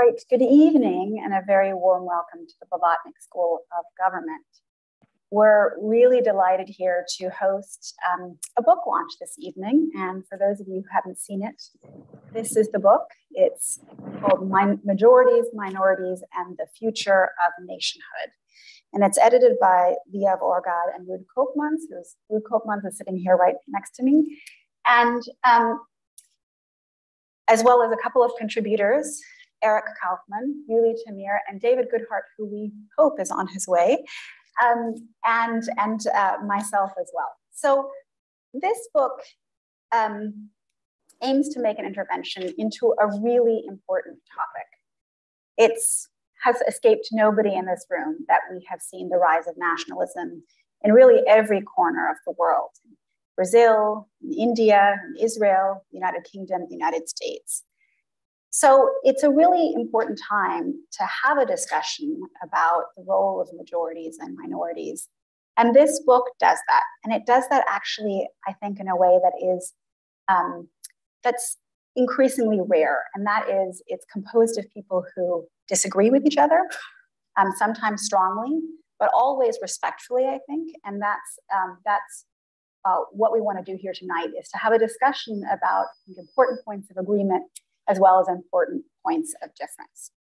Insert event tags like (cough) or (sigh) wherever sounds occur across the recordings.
right, good evening and a very warm welcome to the Blavatnik School of Government. We're really delighted here to host um, a book launch this evening. And for those of you who haven't seen it, this is the book. It's called Majorities, Minorities, and the Future of Nationhood. And it's edited by Liav Orgad and Ruud Koopmans, who's Ruud Koopmans is sitting here right next to me. And um, as well as a couple of contributors, Eric Kaufmann, Yuli Tamir, and David Goodhart, who we hope is on his way, um, and, and uh, myself as well. So this book um, aims to make an intervention into a really important topic. It's has escaped nobody in this room that we have seen the rise of nationalism in really every corner of the world. Brazil, India, Israel, United Kingdom, United States. So it's a really important time to have a discussion about the role of majorities and minorities. And this book does that. And it does that actually, I think, in a way that is um, that's increasingly rare. And that is it's composed of people who disagree with each other, um, sometimes strongly, but always respectfully, I think. And that's um, that's uh, what we want to do here tonight is to have a discussion about important points of agreement as well as important points of difference.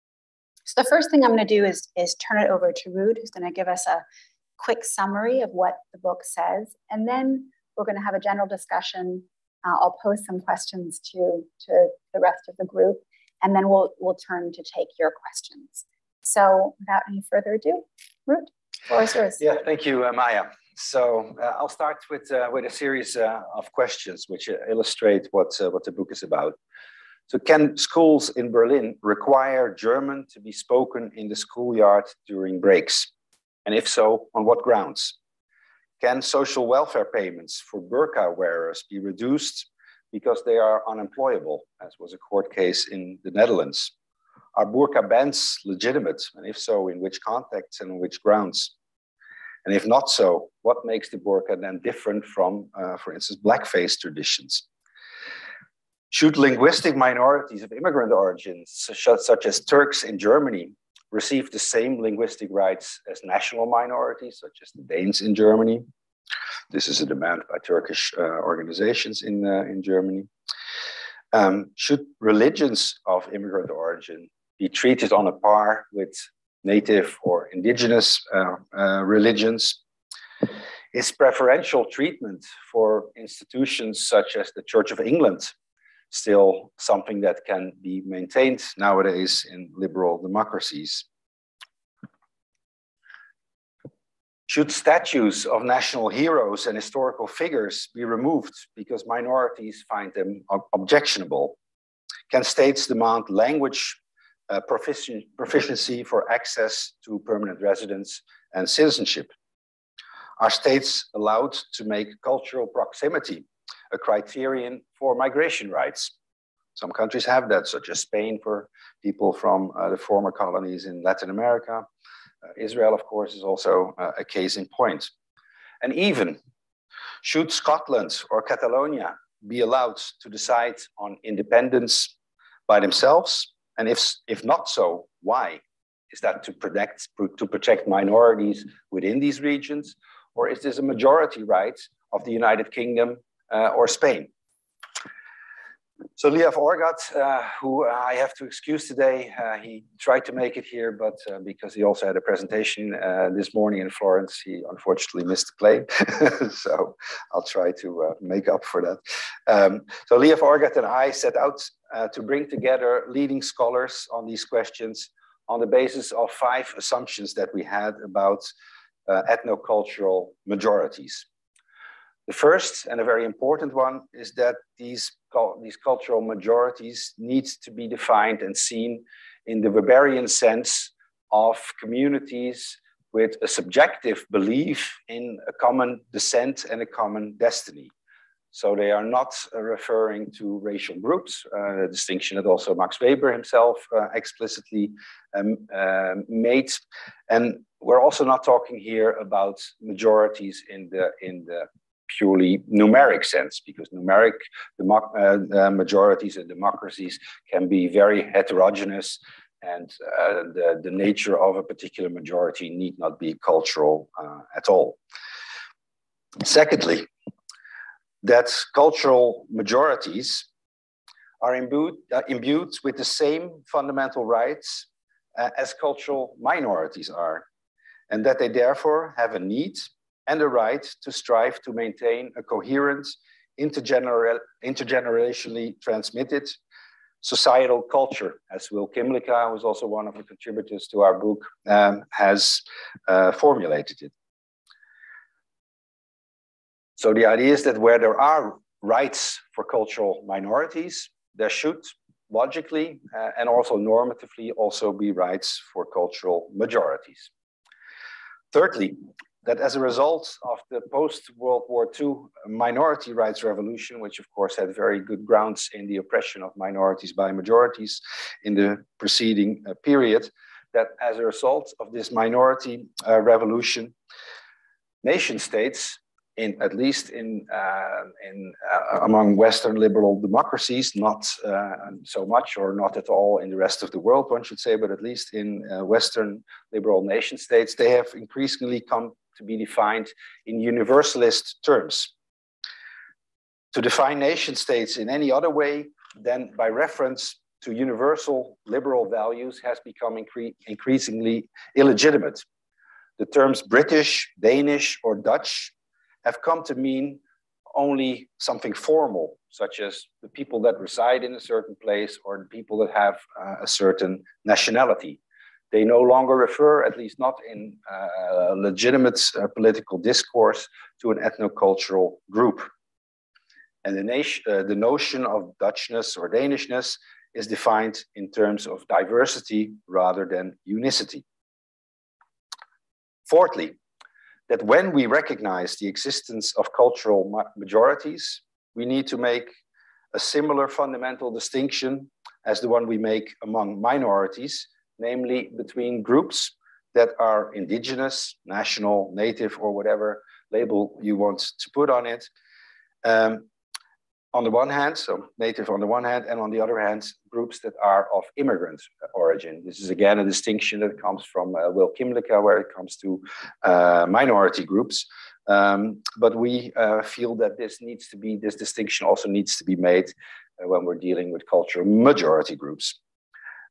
So the first thing I'm going to do is, is turn it over to Ruud, who's going to give us a quick summary of what the book says. And then we're going to have a general discussion. Uh, I'll pose some questions to, to the rest of the group, and then we'll, we'll turn to take your questions. So without any further ado, Ruud, floor is yours. Yeah, thank you, uh, Maya. So uh, I'll start with, uh, with a series uh, of questions which illustrate what, uh, what the book is about. So can schools in Berlin require German to be spoken in the schoolyard during breaks? And if so, on what grounds? Can social welfare payments for burqa wearers be reduced because they are unemployable, as was a court case in the Netherlands? Are burqa bans legitimate? And if so, in which context and on which grounds? And if not so, what makes the burqa then different from, uh, for instance, blackface traditions? Should linguistic minorities of immigrant origins, such as Turks in Germany, receive the same linguistic rights as national minorities, such as the Danes in Germany? This is a demand by Turkish uh, organizations in, uh, in Germany. Um, should religions of immigrant origin be treated on a par with native or indigenous uh, uh religions? Is preferential treatment for institutions such as the Church of England still something that can be maintained nowadays in liberal democracies. Should statues of national heroes and historical figures be removed because minorities find them objectionable? Can states demand language uh, proficiency for access to permanent residence and citizenship? Are states allowed to make cultural proximity a criterion for migration rights. Some countries have that, such as Spain for people from uh, the former colonies in Latin America. Uh, Israel, of course, is also uh, a case in point. And even should Scotland or Catalonia be allowed to decide on independence by themselves? And if, if not so, why? Is that to protect, to protect minorities within these regions? Or is this a majority right of the United Kingdom or Spain. So Liav Orgad, uh, who I have to excuse today, uh, he tried to make it here, but uh, because he also had a presentation uh, this morning in Florence, he unfortunately missed the plane. (laughs) so I'll try to uh, make up for that. Um, so Liav Orgad and I set out uh, to bring together leading scholars on these questions on the basis of five assumptions that we had about ethnocultural majorities. The first and a very important one is that these, these cultural majorities need to be defined and seen in the Weberian sense of communities with a subjective belief in a common descent and a common destiny. So they are not uh, referring to racial groups, uh, a distinction that also Max Weber himself uh, explicitly um, uh, made. And we're also not talking here about majorities in the, in the purely numeric sense, because numeric uh, uh, majorities and democracies can be very heterogeneous and uh, the, the nature of a particular majority need not be cultural uh, at all. Secondly, that cultural majorities are imbued, uh, imbued with the same fundamental rights uh, as cultural minorities are, and that they therefore have a need and the right to strive to maintain a coherent, intergeneral, intergenerationally transmitted societal culture, as Will Kymlicka, who is also one of the contributors to our book, um, has uh, formulated it. So the idea is that where there are rights for cultural minorities, there should logically uh, and also normatively also be rights for cultural majorities. Thirdly, that as a result of the post-World War II minority rights revolution, which of course had very good grounds in the oppression of minorities by majorities in the preceding uh, period, that as a result of this minority uh, revolution, nation states in at least in, uh, in uh, among Western liberal democracies, not uh, so much or not at all in the rest of the world, one should say, but at least in uh, Western liberal nation states, they have increasingly come to be defined in universalist terms. To define nation states in any other way than by reference to universal liberal values has become incre increasingly illegitimate. The terms British, Danish, or Dutch have come to mean only something formal, such as the people that reside in a certain place or the people that have uh, a certain nationality. They no longer refer, at least not in uh, legitimate uh, political discourse, to an ethnocultural group. And the, nation, uh, the notion of Dutchness or Danishness is defined in terms of diversity rather than unicity. Fourthly, that when we recognize the existence of cultural ma majorities, we need to make a similar fundamental distinction as the one we make among minorities, namely between groups that are indigenous, national, native, or whatever label you want to put on it, um, on the one hand, so native on the one hand, and on the other hand, groups that are of immigrant origin. This is again a distinction that comes from uh, Will Kymlicka, where it comes to uh, minority groups. Um, but we uh, feel that this needs to be, this distinction also needs to be made uh, when we're dealing with cultural majority groups.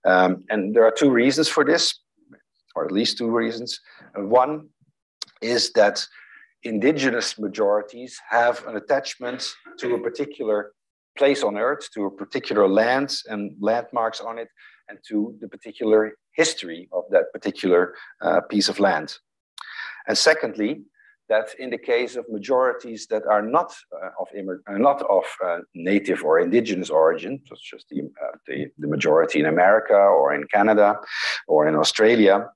Um, and there are two reasons for this, or at least two reasons. one is that indigenous majorities have an attachment to a particular place on earth, to a particular land and landmarks on it, and to the particular history of that particular uh, piece of land. And secondly, that in the case of majorities that are not uh, of uh, not of uh, native or indigenous origin, such as the, uh, the, the majority in America or in Canada or in Australia,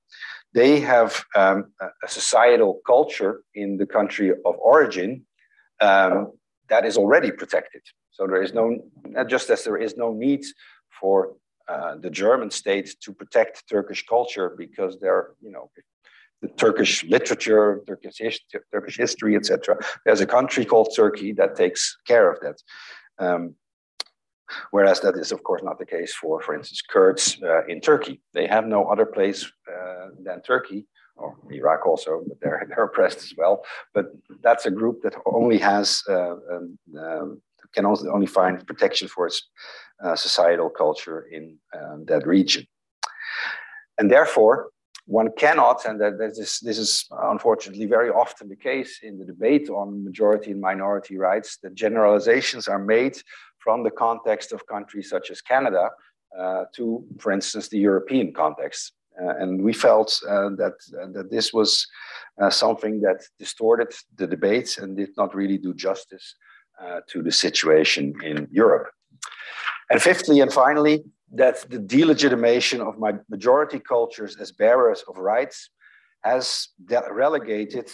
they have um, a societal culture in the country of origin um, that is already protected. So there is no, just as there is no need for uh, the German state to protect Turkish culture because they're, you know, the Turkish literature, Turkish, Turkish history, etc. There's a country called Turkey that takes care of that. Um, Whereas that is, of course, not the case for, for instance, Kurds uh, in Turkey. They have no other place uh, than Turkey, or Iraq also, but they're, (laughs) they're oppressed as well. But that's a group that only has, uh, um, um can also only find protection for its uh, societal culture in um, that region. And therefore, one cannot, and that this is, this is unfortunately very often the case in the debate on majority and minority rights, that generalizations are made from the context of countries such as Canada uh, to, for instance, the European context. Uh, and we felt uh, that, uh, that this was uh, something that distorted the debates and did not really do justice uh, to the situation in Europe. And fifthly and finally, that the delegitimation of my majority cultures as bearers of rights has relegated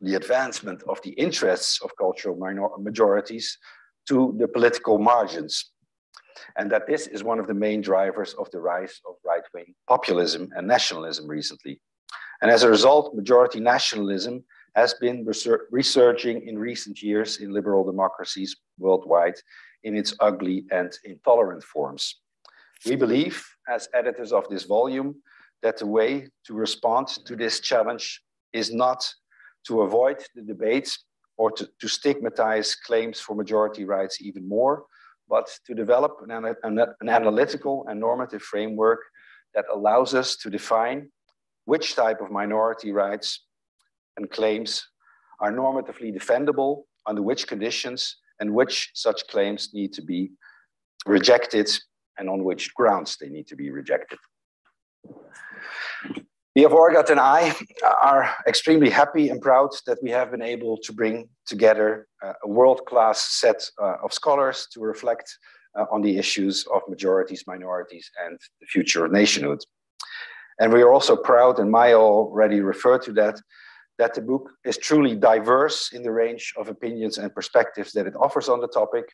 the advancement of the interests of cultural majorities to the political margins. And that this is one of the main drivers of the rise of right wing populism and nationalism recently. And as a result, majority nationalism has been resurging in recent years in liberal democracies worldwide in its ugly and intolerant forms. We believe, as editors of this volume, that the way to respond to this challenge is not to avoid the debate or to, to stigmatize claims for majority rights even more, but to develop an, an, an analytical and normative framework that allows us to define which type of minority rights and claims are normatively defendable, under which conditions, and which such claims need to be rejected and on which grounds they need to be rejected. Liav Orgad and I are extremely happy and proud that we have been able to bring together a world-class set uh, of scholars to reflect uh, on the issues of majorities, minorities, and the future of nationhood. And we are also proud, and Maya already referred to that, that the book is truly diverse in the range of opinions and perspectives that it offers on the topic,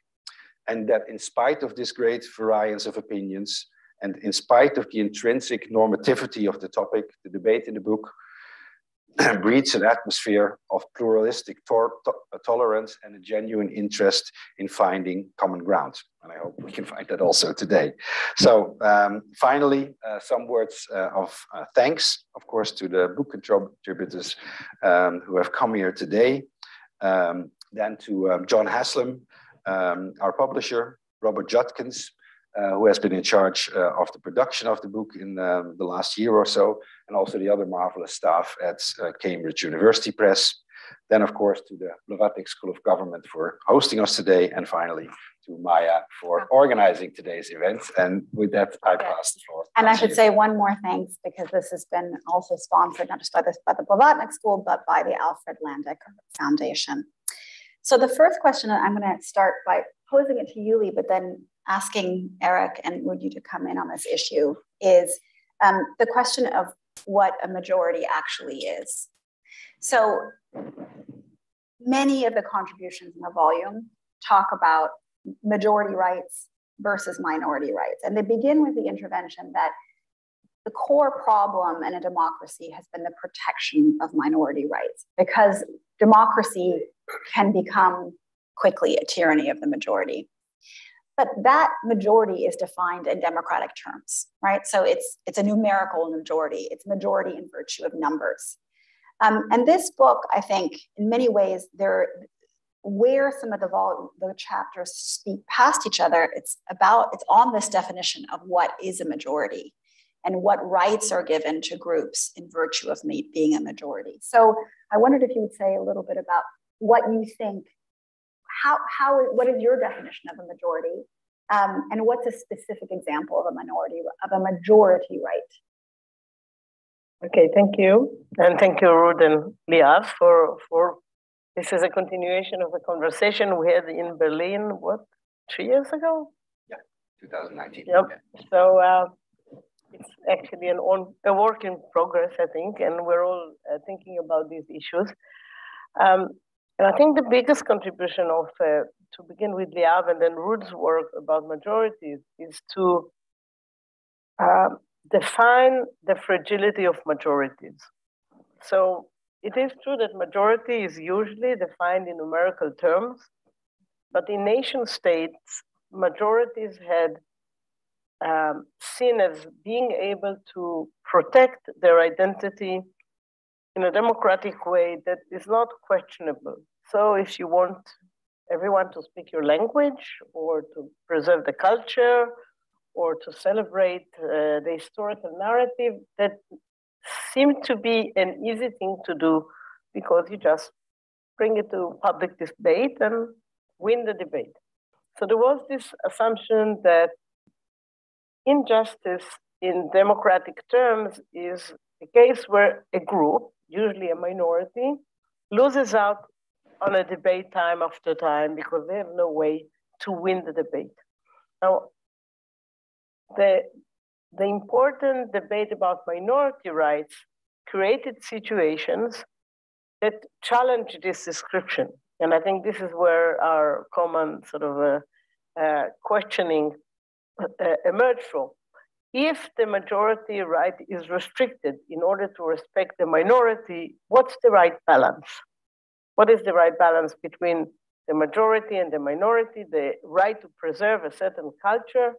and that in spite of this great variance of opinions, and in spite of the intrinsic normativity of the topic, the debate in the book (clears throat) breeds an atmosphere of pluralistic to tolerance and a genuine interest in finding common ground. And I hope we can find that also today. So um, finally, uh, some words uh, of uh, thanks, of course, to the book contributors um, who have come here today. Um, then to um, John Haslam, um, our publisher, Robert Judkins, uh, who has been in charge uh, of the production of the book in um, the last year or so, and also the other marvelous staff at uh, Cambridge University Press. Then, of course, to the Blavatnik School of Government for hosting us today, and finally to Maya for organizing today's event. And with that, I pass the floor. And I should you. say one more thanks because this has been also sponsored not just by this by the Blavatnik School, but by the Alfred Landecker Foundation. So the first question, I'm going to start by posing it to Yuli, but then asking Eric and would you to come in on this issue is um, the question of what a majority actually is. So many of the contributions in the volume talk about majority rights versus minority rights. And they begin with the intervention that the core problem in a democracy has been the protection of minority rights because democracy can become quickly a tyranny of the majority. But that majority is defined in democratic terms, right? So it's, it's a numerical majority, it's majority in virtue of numbers. Um, and this book, I think, in many ways, there, where some of the, vol- the chapters speak past each other, it's about, it's on this definition of what is a majority and what rights are given to groups in virtue of me being a majority. So I wondered if you would say a little bit about what you think how, how, what is your definition of a majority? Um, and what's a specific example of a minority, of a majority right? Okay, thank you. And thank you, Ruud and Liav, for, for this is a continuation of a conversation we had in Berlin, what, three years ago? Yeah, 2019. Yep. So uh, it's actually an on, a work in progress, I think, and we're all uh, thinking about these issues. Um, and I think the biggest contribution of, uh, to begin with Liav and then Ruud's work about majorities is to uh, define the fragility of majorities. So it is true that majority is usually defined in numerical terms, but in nation states, majorities had um, seen as being able to protect their identity in a democratic way that is not questionable. So if you want everyone to speak your language or to preserve the culture or to celebrate uh, the historical narrative, that seemed to be an easy thing to do because you just bring it to public debate and win the debate. So there was this assumption that injustice in democratic terms is a case where a group usually a minority, loses out on a debate time after time because they have no way to win the debate. Now, the, the important debate about minority rights created situations that challenge this description. And I think this is where our common sort of uh, uh, questioning uh, emerged from if the majority right is restricted in order to respect the minority, what's the right balance? What is the right balance between the majority and the minority, the right to preserve a certain culture,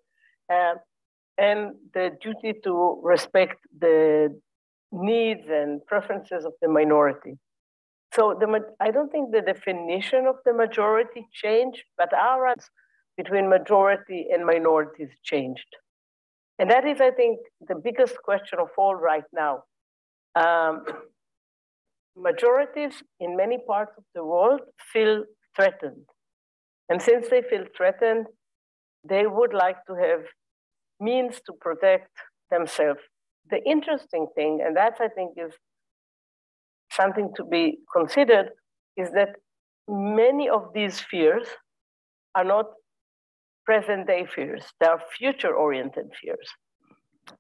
uh, and the duty to respect the needs and preferences of the minority. So the, I don't think the definition of the majority changed, but our between majority and minorities changed. And that is, I think, the biggest question of all right now. Um, majorities in many parts of the world feel threatened. And since they feel threatened, they would like to have means to protect themselves. The interesting thing, and that I think is something to be considered, is that many of these fears are not present day fears, they are future oriented fears.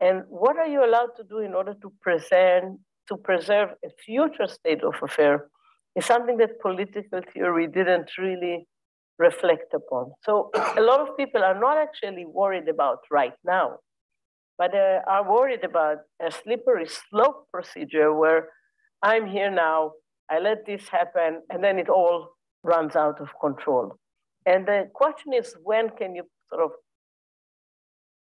And what are you allowed to do in order to present, to preserve a future state of affair is something that political theory didn't really reflect upon. So a lot of people are not actually worried about right now, but are worried about a slippery slope procedure where I'm here now, I let this happen, and then it all runs out of control. And the question is, when can you sort of,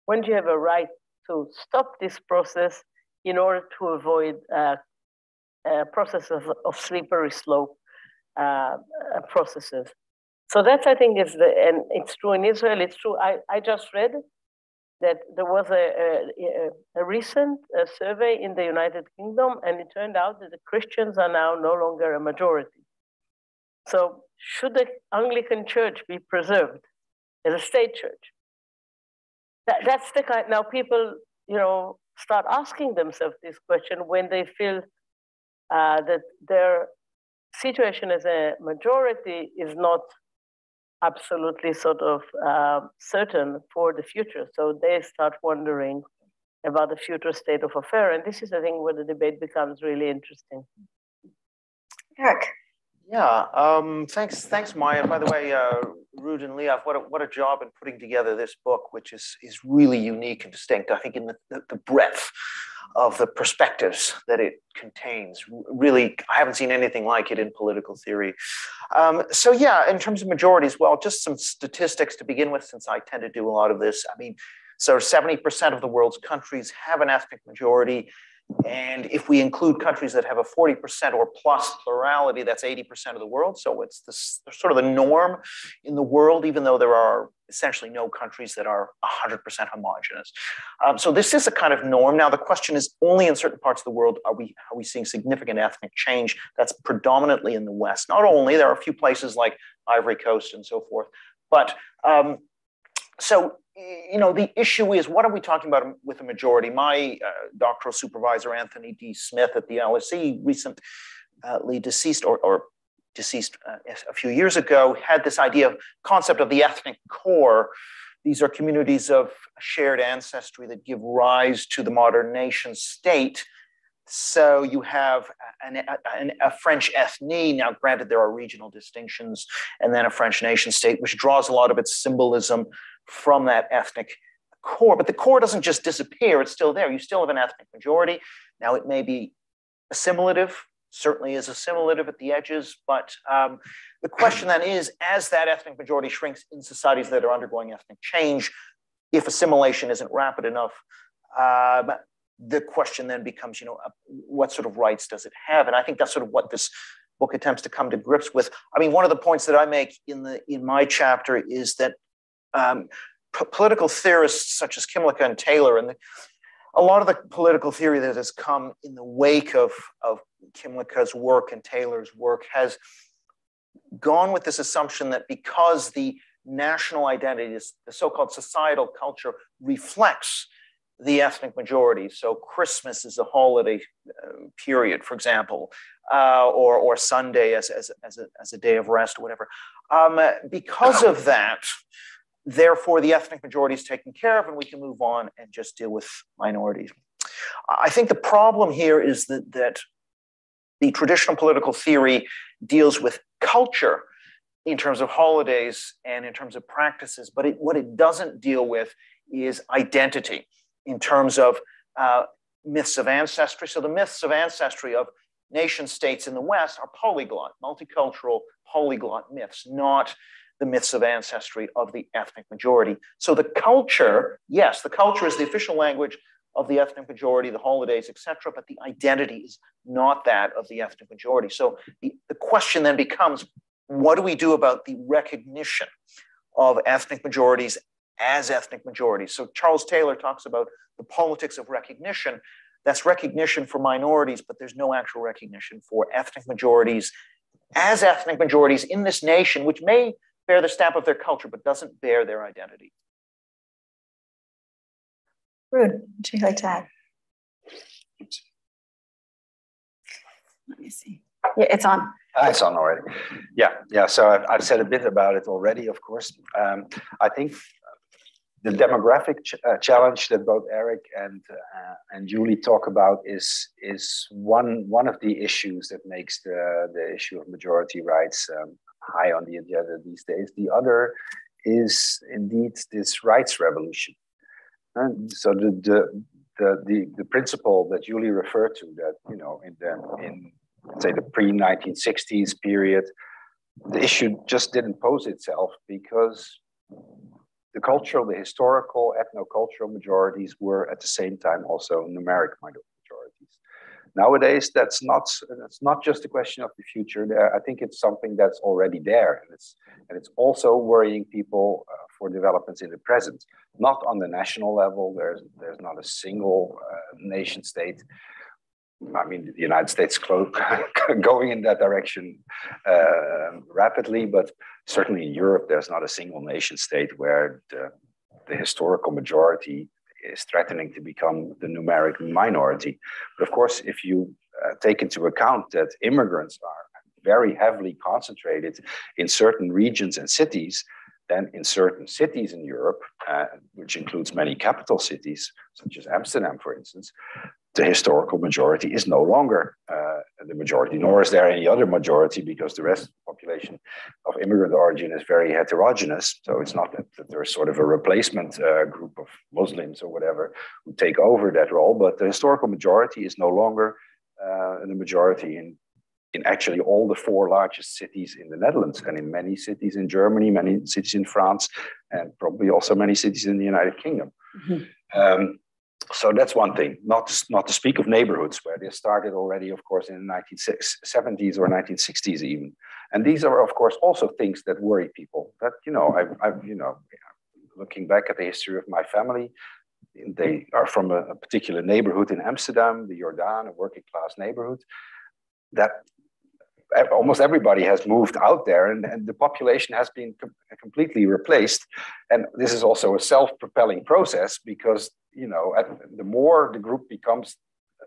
when do you have a right to stop this process in order to avoid uh, uh, processes of slippery slope uh, processes? So that's, I think, is the, and it's true in Israel, it's true. I, I just read that there was a, a, a recent survey in the United Kingdom, and it turned out that the Christians are now no longer a majority. So, should the Anglican Church be preserved as a state church? That, that's the kind. Now, people, you know, start asking themselves this question when they feel uh, that their situation as a majority is not absolutely sort of uh, certain for the future. So they start wondering about the future state of affair. And this is, I think, where the debate becomes really interesting. Eric. Yeah, um, thanks, thanks, Maya. By the way, uh, Ruud and Liav, what a, what a job in putting together this book, which is is really unique and distinct. I think in the, the, the breadth of the perspectives that it contains. Really, I haven't seen anything like it in political theory. Um, so, yeah, in terms of majorities, well, just some statistics to begin with, since I tend to do a lot of this. I mean, so 70% of the world's countries have an ethnic majority. And if we include countries that have a 40% or plus plurality, that's 80% of the world. So it's sort of the norm in the world, even though there are essentially no countries that are 100% homogenous. Um, so this is a kind of norm. Now, the question is only in certain parts of the world are we, are we seeing significant ethnic change? That's predominantly in the West. Not only, there are a few places like Ivory Coast and so forth, but um, so you know, the issue is what are we talking about with a majority? My uh, doctoral supervisor, Anthony D. Smith at the LSE, recently deceased or, or deceased uh, a few years ago, had this idea of concept of the ethnic core. These are communities of shared ancestry that give rise to the modern nation state. So you have an, an, a French ethnie. Now, granted, there are regional distinctions, and then a French nation state, which draws a lot of its symbolism from that ethnic core. But the core doesn't just disappear, it's still there. You still have an ethnic majority. Now, it may be assimilative, certainly is assimilative at the edges, but um, the question then is as that ethnic majority shrinks in societies that are undergoing ethnic change, if assimilation isn't rapid enough, uh, the question then becomes, you know, uh, what sort of rights does it have? And I think that's sort of what this book attempts to come to grips with. I mean, one of the points that I make in the in my chapter is that um, p- political theorists such as Kymlicka and Taylor, and the, a lot of the political theory that has come in the wake of, of Kymlicka's work and Taylor's work has gone with this assumption that because the national identity, the so-called societal culture, reflects the ethnic majority. So Christmas is a holiday uh, period, for example, uh, or, or Sunday as, as, as, a, as a day of rest or whatever. Um, because of that, Therefore, the ethnic majority is taken care of, and we can move on and just deal with minorities. I think the problem here is that, that the traditional political theory deals with culture in terms of holidays and in terms of practices, but it, what it doesn't deal with is identity in terms of uh, myths of ancestry. So the myths of ancestry of nation states in the West are polyglot, multicultural, polyglot myths, not the myths of ancestry of the ethnic majority. So the culture, yes, the culture is the official language of the ethnic majority, the holidays, etc., but the identity is not that of the ethnic majority. So the, the question then becomes, what do we do about the recognition of ethnic majorities as ethnic majorities? So Charles Taylor talks about the politics of recognition. That's recognition for minorities, but there's no actual recognition for ethnic majorities as ethnic majorities in this nation, which may bear the stamp of their culture, but doesn't bear their identity. Ruud, would you like to add? Let me see. Yeah, it's on. Ah, it's on already. Yeah, yeah. So I've, I've said a bit about it already, of course. Um, I think the demographic ch uh, challenge that both Eric and uh, and Yuli talk about is is one one of the issues that makes the the issue of majority rights um, high on the agenda these days. The other is indeed this rights revolution. And so the the the the, the principle that Yuli referred to that you know in the in say the pre 1960s period, the issue just didn't pose itself because the cultural, the historical, ethno-cultural majorities were at the same time also numeric majorities. Nowadays, that's not that's not just a question of the future. I think it's something that's already there, and it's and it's also worrying people uh, for developments in the present. Not on the national level. There's there's not a single uh, nation state I mean, the United States (laughs) going in that direction uh, rapidly, but certainly in Europe, there's not a single nation state where the, the historical majority is threatening to become the numeric minority. But of course, if you uh, take into account that immigrants are very heavily concentrated in certain regions and cities, then in certain cities in Europe, uh, which includes many capital cities, such as Amsterdam, for instance, the historical majority is no longer uh, the majority, nor is there any other majority because the rest of the population of immigrant origin is very heterogeneous. So it's not that, that there's sort of a replacement uh, group of Muslims or whatever who take over that role, but the historical majority is no longer uh, the majority in, in actually all the four largest cities in the Netherlands and in many cities in Germany, many cities in France, and probably also many cities in the United Kingdom. Mm-hmm. Um, so that's one thing. Not to, not to speak of neighborhoods where they started already, of course, in the 1970s or 1960s even. And these are, of course, also things that worry people. That you know, I've, I've you know, looking back at the history of my family, they are from a, a particular neighborhood in Amsterdam, the Jordaan, a working class neighborhood. That almost everybody has moved out there and, and the population has been com- completely replaced. And this is also a self-propelling process because you know the more the group becomes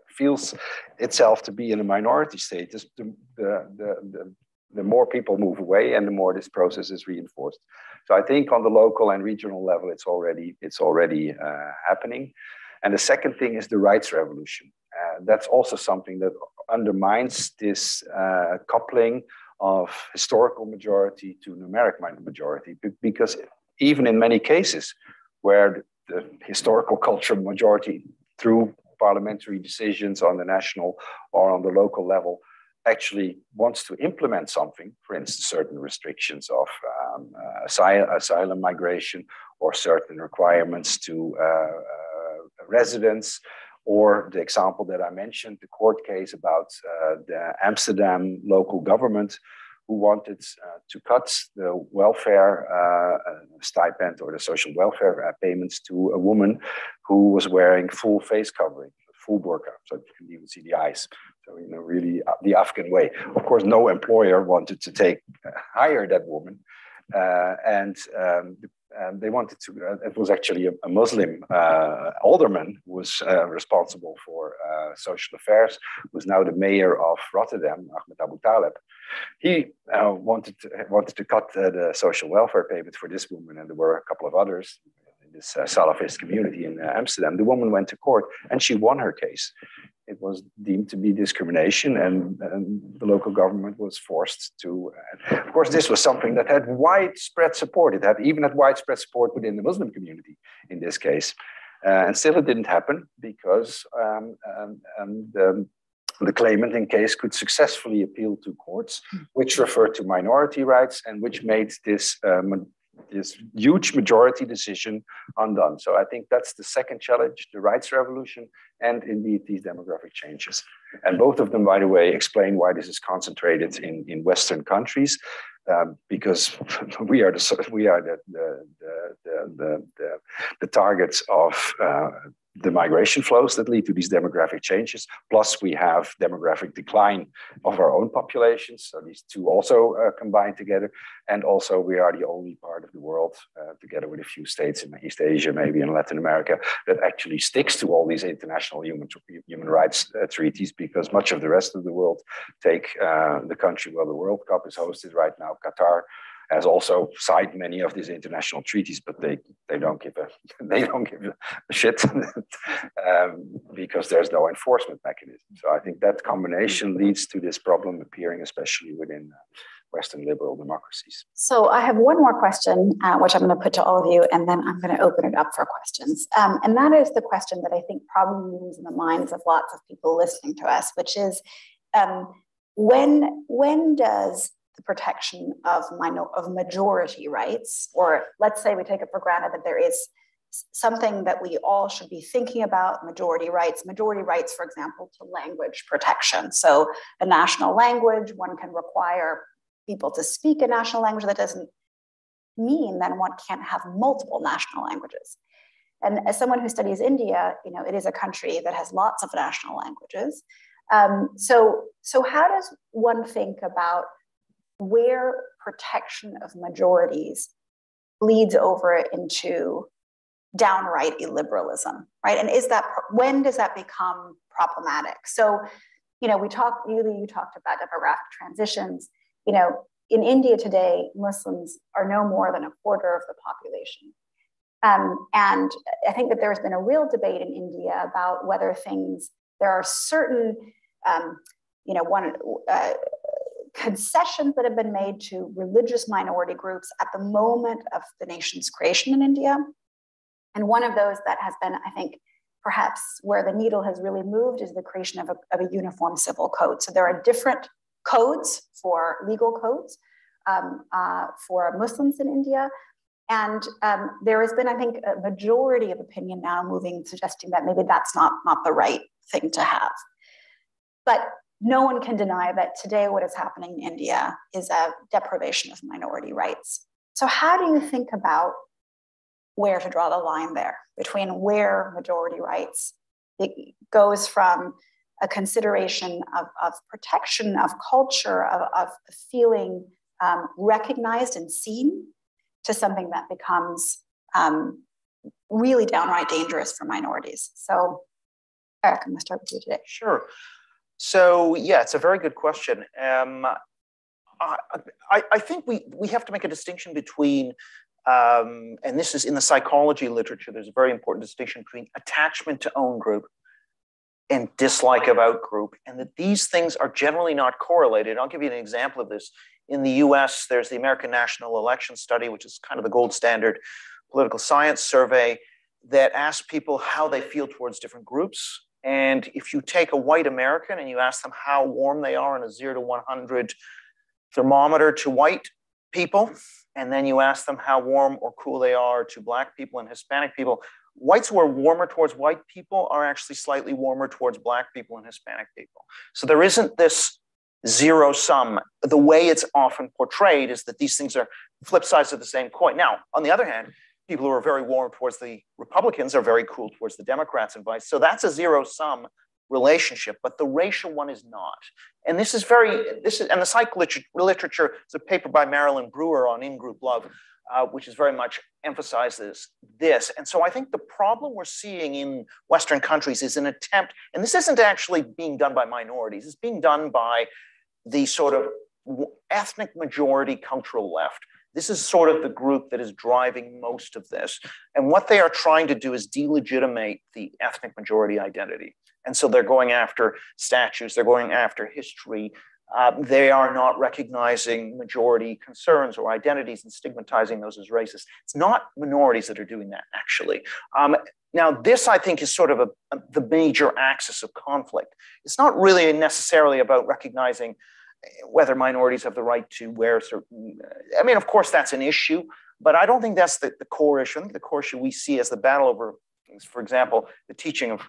feels itself to be in a minority status the, the, the, the, more people move away and the more this process is reinforced. So i think on the local and regional level it's already it's already uh, happening. And the second thing is the rights revolution that's also something that undermines this uh, coupling of historical majority to numeric majority because even in many cases where the historical cultural majority through parliamentary decisions on the national or on the local level actually wants to implement something, for instance, certain restrictions of um, uh, asylum, asylum, migration or certain requirements to uh, uh, residents or the example that I mentioned, the court case about uh, the Amsterdam local government who wanted uh, to cut the welfare uh, uh stipend or the social welfare uh, payments to a woman who was wearing full face covering, full burqa, so you can even see the eyes. So, you know, really uh, the Afghan way. Of course, no employer wanted to take hire that woman. and um, the and they wanted to. Uh, it was actually a, a Muslim uh, alderman who was uh, responsible for uh, social affairs, who's now the mayor of Rotterdam, Ahmed Aboutaleb. He uh, wanted to, wanted to cut uh, the social welfare payment for this woman, and there were a couple of others this Salafist community in Amsterdam. The woman went to court, and she won her case it was deemed to be discrimination, and, and the local government was forced to. Uh, of course, this was something that had widespread support. It had even had widespread support within the Muslim community in this case, uh, and still it didn't happen because um, um, um the the claimant in case could successfully appeal to courts, which referred to minority rights and which made this um, this huge majority decision undone. So I think that's the second challenge, the rights revolution, and indeed these demographic changes. And both of them, by the way, explain why this is concentrated in, in Western countries, um, because (laughs) we are the we are the the the the, the, the targets of uh, the migration flows that lead to these demographic changes. Plus, we have demographic decline of our own populations. So these two also uh, combine together. And also, we are the only part of the world, uh, together with a few states in East Asia, maybe in Latin America, that actually sticks to all these international human human rights uh, treaties. Because much of the rest of the world, take uh, the country where the World Cup is hosted right now, Qatar has also signed many of these international treaties, but they, they don't give a (laughs) they don't give a shit (laughs) um, because there's no enforcement mechanism. So I think that combination leads to this problem appearing, especially within uh, Western liberal democracies. So I have one more question, uh, which I'm going to put to all of you, and then I'm going to open it up for questions. Um, and that is the question that I think probably moves in the minds of lots of people listening to us, which is um, when when does the protection of, minor, of majority rights, or let's say we take it for granted that there is something that we all should be thinking about majority rights majority rights for example to language protection. So a national language one can require people to speak a national language. That doesn't mean that one can't have multiple national languages. And as someone who studies india you know it is a country that has lots of national languages. Um, so so how does one think about where protection of majorities bleeds over into downright illiberalism, right? And is that when does that become problematic? So, you know, we talked, really, you talked about demographic transitions. You know, in India today, Muslims are no more than a quarter of the population. Um, and I think that there's been a real debate in India about whether things, there are certain, um, you know, one, uh, concessions that have been made to religious minority groups at the moment of the nation's creation in India. And one of those that has been, I think, perhaps where the needle has really moved is the creation of a, of a uniform civil code. So there are different codes for legal codes um, uh, for Muslims in India. And um, there has been, I think, a majority of opinion now moving, suggesting that maybe that's not, not the right thing to have. But no one can deny that today what is happening in India is a deprivation of minority rights. So, how do you think about where to draw the line there between where majority rights it goes from a consideration of, of protection of culture, of, of feeling um, recognized and seen, to something that becomes um, really downright dangerous for minorities? So, Eric, I'm going to start with you today. Sure. So yeah, it's a very good question. Um, I, I, think we, we have to make a distinction between, um, and this is in the psychology literature, there's a very important distinction between attachment to own group and dislike of out group, and that these things are generally not correlated. I'll give you an example of this. In the US, there's the American National Election Study, which is kind of the gold standard political science survey that asks people how they feel towards different groups and if you take a white American and you ask them how warm they are on a zero to 100 thermometer to white people, and then you ask them how warm or cool they are to black people and Hispanic people, whites who are warmer towards white people are actually slightly warmer towards black people and Hispanic people. So there isn't this zero sum. The way it's often portrayed is that these things are flip sides of the same coin. Now, on the other hand, people who are very warm towards the Republicans are very cool towards the Democrats and vice. So that's a zero sum relationship, but the racial one is not. And this is very, this is, and the psych literature, it's a paper by Marilyn Brewer on in-group love, uh, which is very much emphasizes this. And so I think the problem we're seeing in Western countries is an attempt, and this isn't actually being done by minorities, it's being done by the sort of ethnic majority cultural left this is sort of the group that is driving most of this. And what they are trying to do is delegitimate the ethnic majority identity. And so they're going after statues, they're going after history, Uh, they are not recognizing majority concerns or identities and stigmatizing those as racist. It's not minorities that are doing that, actually. Um, now, this I think is sort of a, a, the major axis of conflict. It's not really necessarily about recognizing whether minorities have the right to wear certain. I mean, of course, that's an issue, but I don't think that's the, the core issue. I think the core issue we see as the battle over, for example, the teaching of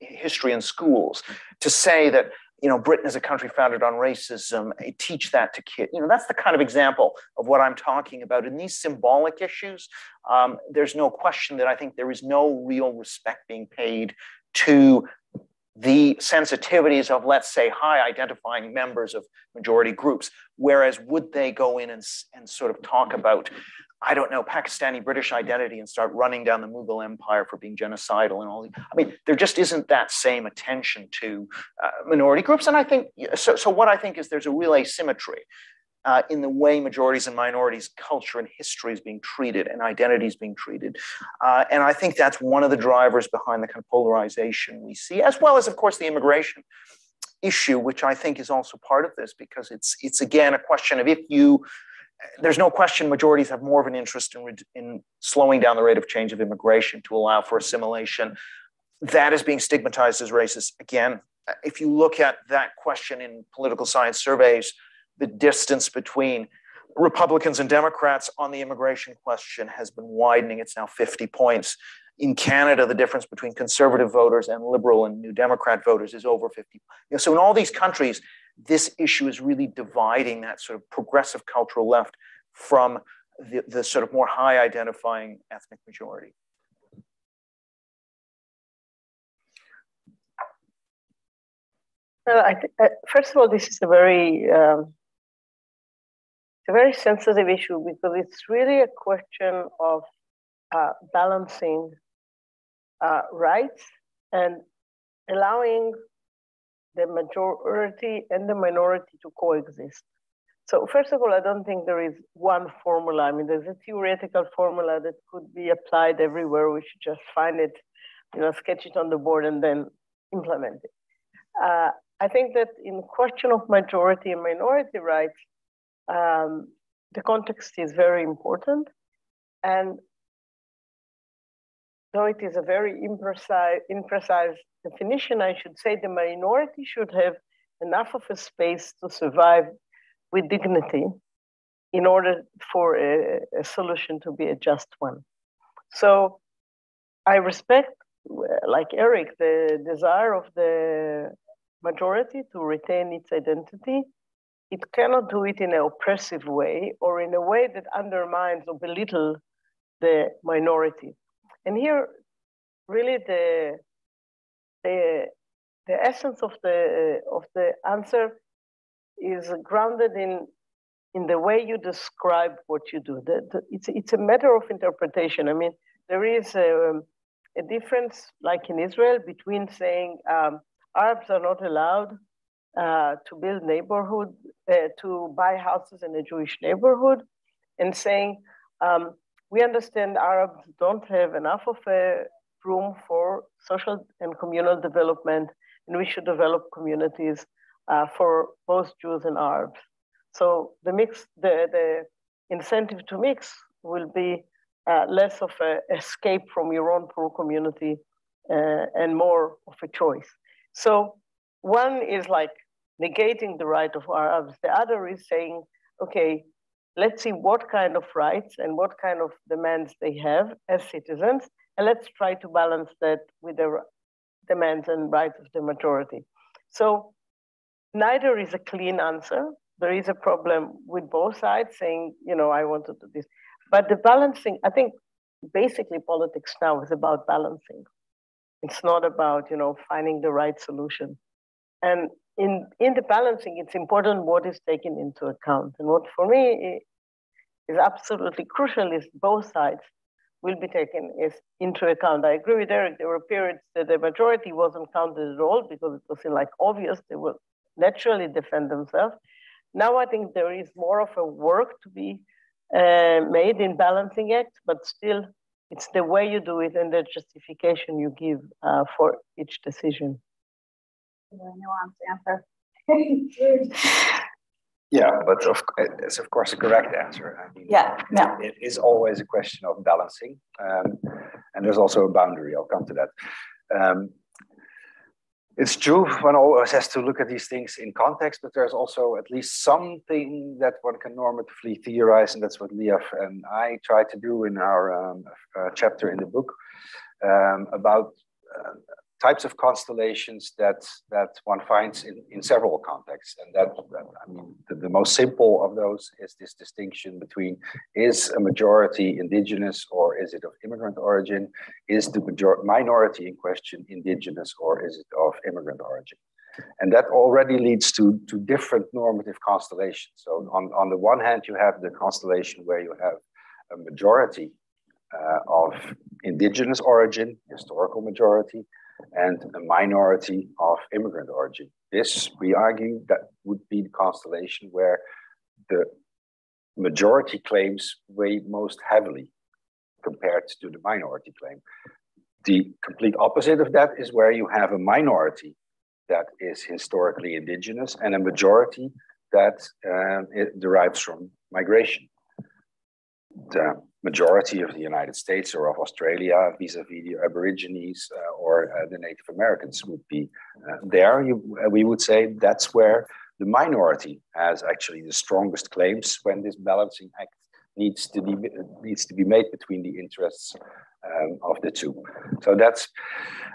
history in schools. To say that you know Britain is a country founded on racism, teach that to kids. You know, that's the kind of example of what I'm talking about. In these symbolic issues, um, there's no question that I think there is no real respect being paid to the sensitivities of, let's say, high identifying members of majority groups. Whereas, would they go in and, and sort of talk about, I don't know, Pakistani British identity and start running down the Mughal Empire for being genocidal and all? I mean, there just isn't that same attention to uh, minority groups. And I think, so, so what I think is there's a real asymmetry uh, in the way majorities and minorities culture and history is being treated and identity is being treated. Uh, and I think that's one of the drivers behind the kind of polarization we see, as well as, of course, the immigration issue, which I think is also part of this, because it's, it's again a question of if you, there's no question majorities have more of an interest in, in slowing down the rate of change of immigration to allow for assimilation. That is being stigmatized as racist. Again, if you look at that question in political science surveys, the distance between Republicans and Democrats on the immigration question has been widening. It's now 50 points. In Canada, the difference between conservative voters and liberal and new Democrat voters is over 50. You know, so in all these countries, this issue is really dividing that sort of progressive cultural left from the, the sort of more high identifying ethnic majority. Well, I th- uh, first of all, this is a very um, a very sensitive issue because it's really a question of uh, balancing uh, rights and allowing the majority and the minority to coexist. So first of all, I don't think there is one formula. I mean, there's a theoretical formula that could be applied everywhere. We should just find it, you know, sketch it on the board and then implement it. Uh, I think that in question of majority and minority rights, um, the context is very important. And though it is a very imprecise, imprecise definition, I should say the minority should have enough of a space to survive with dignity in order for a, a solution to be a just one. So I respect, like Eric, the desire of the majority to retain its identity it cannot do it in an oppressive way or in a way that undermines or belittles the minority. And here, really, the, the, the essence of the, of the answer is grounded in, in the way you describe what you do. The, the, it's, it's a matter of interpretation. I mean, there is a, a difference, like in Israel, between saying um, Arabs are not allowed uh, to build neighborhood, uh, to buy houses in a Jewish neighborhood, and saying, um, we understand Arabs don't have enough of a room for social and communal development, and we should develop communities uh, for both Jews and Arabs. So the mix, the, the incentive to mix will be uh, less of an escape from your own poor community uh, and more of a choice. So one is like negating the right of Arabs. The other is saying, okay, let's see what kind of rights and what kind of demands they have as citizens, and let's try to balance that with the demands and rights of the majority. So neither is a clean answer. There is a problem with both sides saying, you know, I want to do this. But the balancing, I think basically politics now is about balancing. It's not about, you know, finding the right solution. And in, in the balancing, it's important what is taken into account. And what for me is absolutely crucial is both sides will be taken is into account. I agree with Eric, there were periods that the majority wasn't counted at all because it was like obvious they will naturally defend themselves. Now I think there is more of a work to be uh, made in balancing act, but still it's the way you do it and the justification you give uh, for each decision very nuanced answer. (laughs) Yeah, but of, it's of course a correct answer. I mean, yeah, no. It is always a question of balancing. Um, and there's also a boundary. I'll come to that. Um, it's true one always has to look at these things in context, but there's also at least something that one can normatively theorize, and that's what Liav and I try to do in our um, uh, chapter in the book um, about uh, types of constellations that that one finds in, in several contexts. And that, I mean, the, the, most simple of those is this distinction between is a majority indigenous or is it of immigrant origin? Is the major minority in question indigenous or is it of immigrant origin? And that already leads to, to different normative constellations. So on, on the one hand, you have the constellation where you have a majority uh, of indigenous origin, historical majority, and a minority of immigrant origin. This, we argue, that would be the constellation where the majority claims weigh most heavily compared to the minority claim. The complete opposite of that is where you have a minority that is historically indigenous and a majority that uh, derives from migration. The majority of the United States or of Australia vis-a-vis the Aborigines uh, or uh, the Native Americans would be uh, there. You, uh, we would say that's where the minority has actually the strongest claims when this balancing act needs to be needs to be made between the interests um, of the two. So that's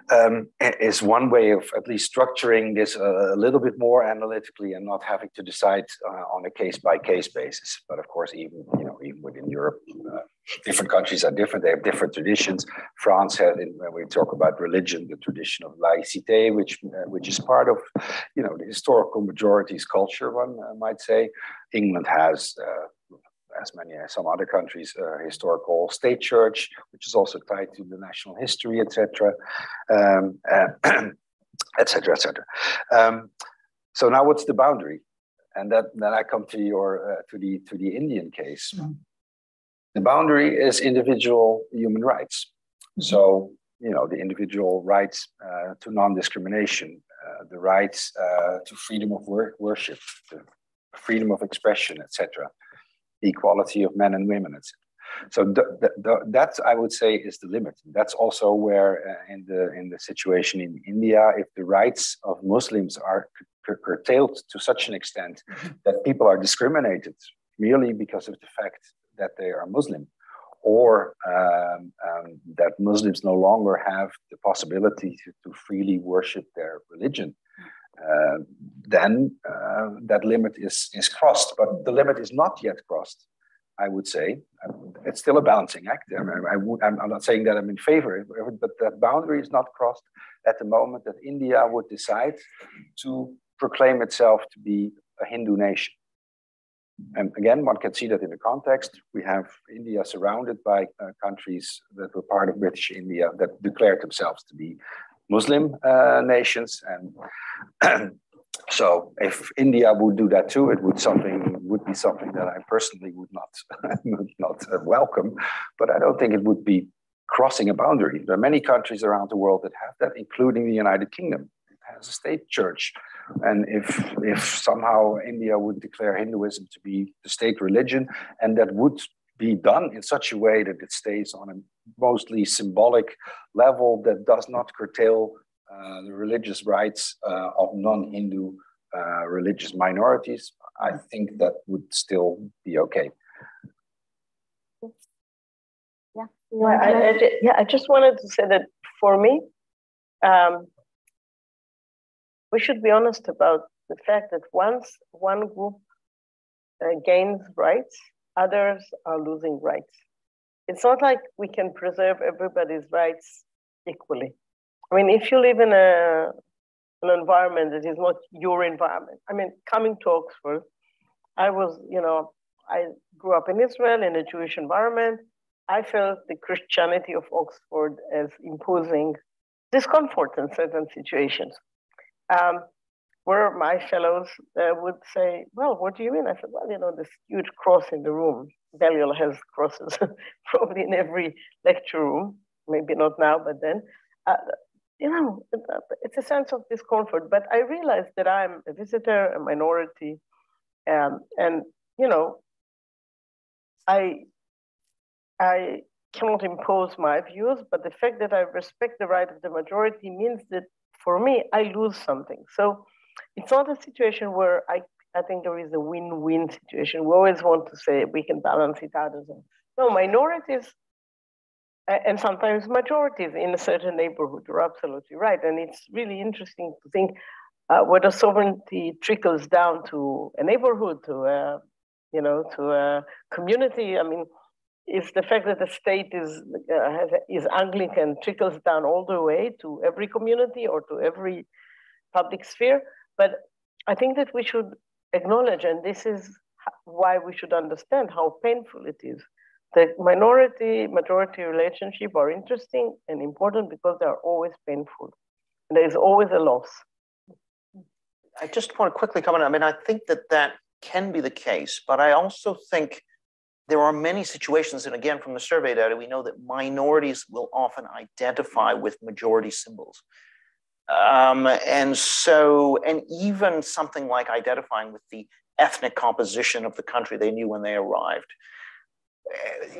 um, is one way of at least structuring this a, little bit more analytically and not having to decide uh, on a case by case basis. But of course, even you know even within Europe, uh, different countries are different. They have different traditions. France has, when we talk about religion, the tradition of laïcité, which uh, which is part of you know the historical majority's culture. One uh, might say. England has uh, as many as some other countries, uh, historical state church, which is also tied to the national history, etc., etc., etc. so now, what's the boundary? And that, then I come to your uh, to the to the Indian case. Mm-hmm. The boundary is individual human rights. Mm-hmm. So you know the individual rights uh, to non-discrimination, uh, the rights uh, to freedom of work, worship, the freedom of expression, etc equality of men and women, etc. So th- th- that I would say is the limit. That's also where uh, in the in the situation in India, if the rights of Muslims are curtailed to such an extent mm-hmm. that people are discriminated merely because of the fact that they are Muslim, or um, um, that Muslims no longer have the possibility to, to freely worship their religion, uh, then uh, that limit is, is crossed. But the limit is not yet crossed, I would say. It's still a balancing act. I, mean, I would, I'm, I'm, not saying that I'm in favor, but that boundary is not crossed at the moment that India would decide to proclaim itself to be a Hindu nation. And again, one can see that in the context. We have India surrounded by uh, countries that were part of British India that declared themselves to be Muslim uh, nations. And (clears throat) so if India would do that too, it would something would be something that I personally would not (laughs) would not uh, welcome. But I don't think it would be crossing a boundary. There are many countries around the world that have that, including the United Kingdom. It has a state church. And if if somehow India would declare Hinduism to be the state religion, and that would be done in such a way that it stays on a mostly symbolic level that does not curtail uh, the religious rights uh, of non-Hindu uh, religious minorities, I think that would still be okay. Yeah, yeah I, I, yeah, I just wanted to say that for me, um, we should be honest about the fact that once one group uh, gains rights, others are losing rights. It's not like we can preserve everybody's rights equally. I mean, if you live in a, an environment that is not your environment, I mean, coming to Oxford, I was, you know, I grew up in Israel in a Jewish environment. I felt the Christianity of Oxford as imposing discomfort in certain situations. Um, where my fellows uh, would say, Well, what do you mean? I said, Well, you know, this huge cross in the room. Balliol has crosses (laughs) probably in every lecture room, maybe not now, but then. Uh, you know, it's a sense of discomfort. But I realized that I'm a visitor, a minority, Um, and you know, I I cannot impose my views, but the fact that I respect the right of the majority means that for me, I lose something. So it's not a situation where I, I think there is a win-win situation. We always want to say we can balance it out as a no minorities and sometimes majorities in a certain neighborhood. You're absolutely right, and it's really interesting to think uh, whether sovereignty trickles down to a neighborhood, to a, you know, to a community. I mean, is the fact that the state is uh, has, is Anglican trickles down all the way to every community or to every public sphere. But I think that we should acknowledge, and this is why we should understand how painful it is. The minority majority relationship are interesting and important because they are always painful. And there is always a loss. I just want to quickly comment. I mean, I think that that can be the case, but I also think there are many situations, and again, from the survey data, we know that minorities will often identify with majority symbols. Um, and so, and even something like identifying with the ethnic composition of the country they knew when they arrived.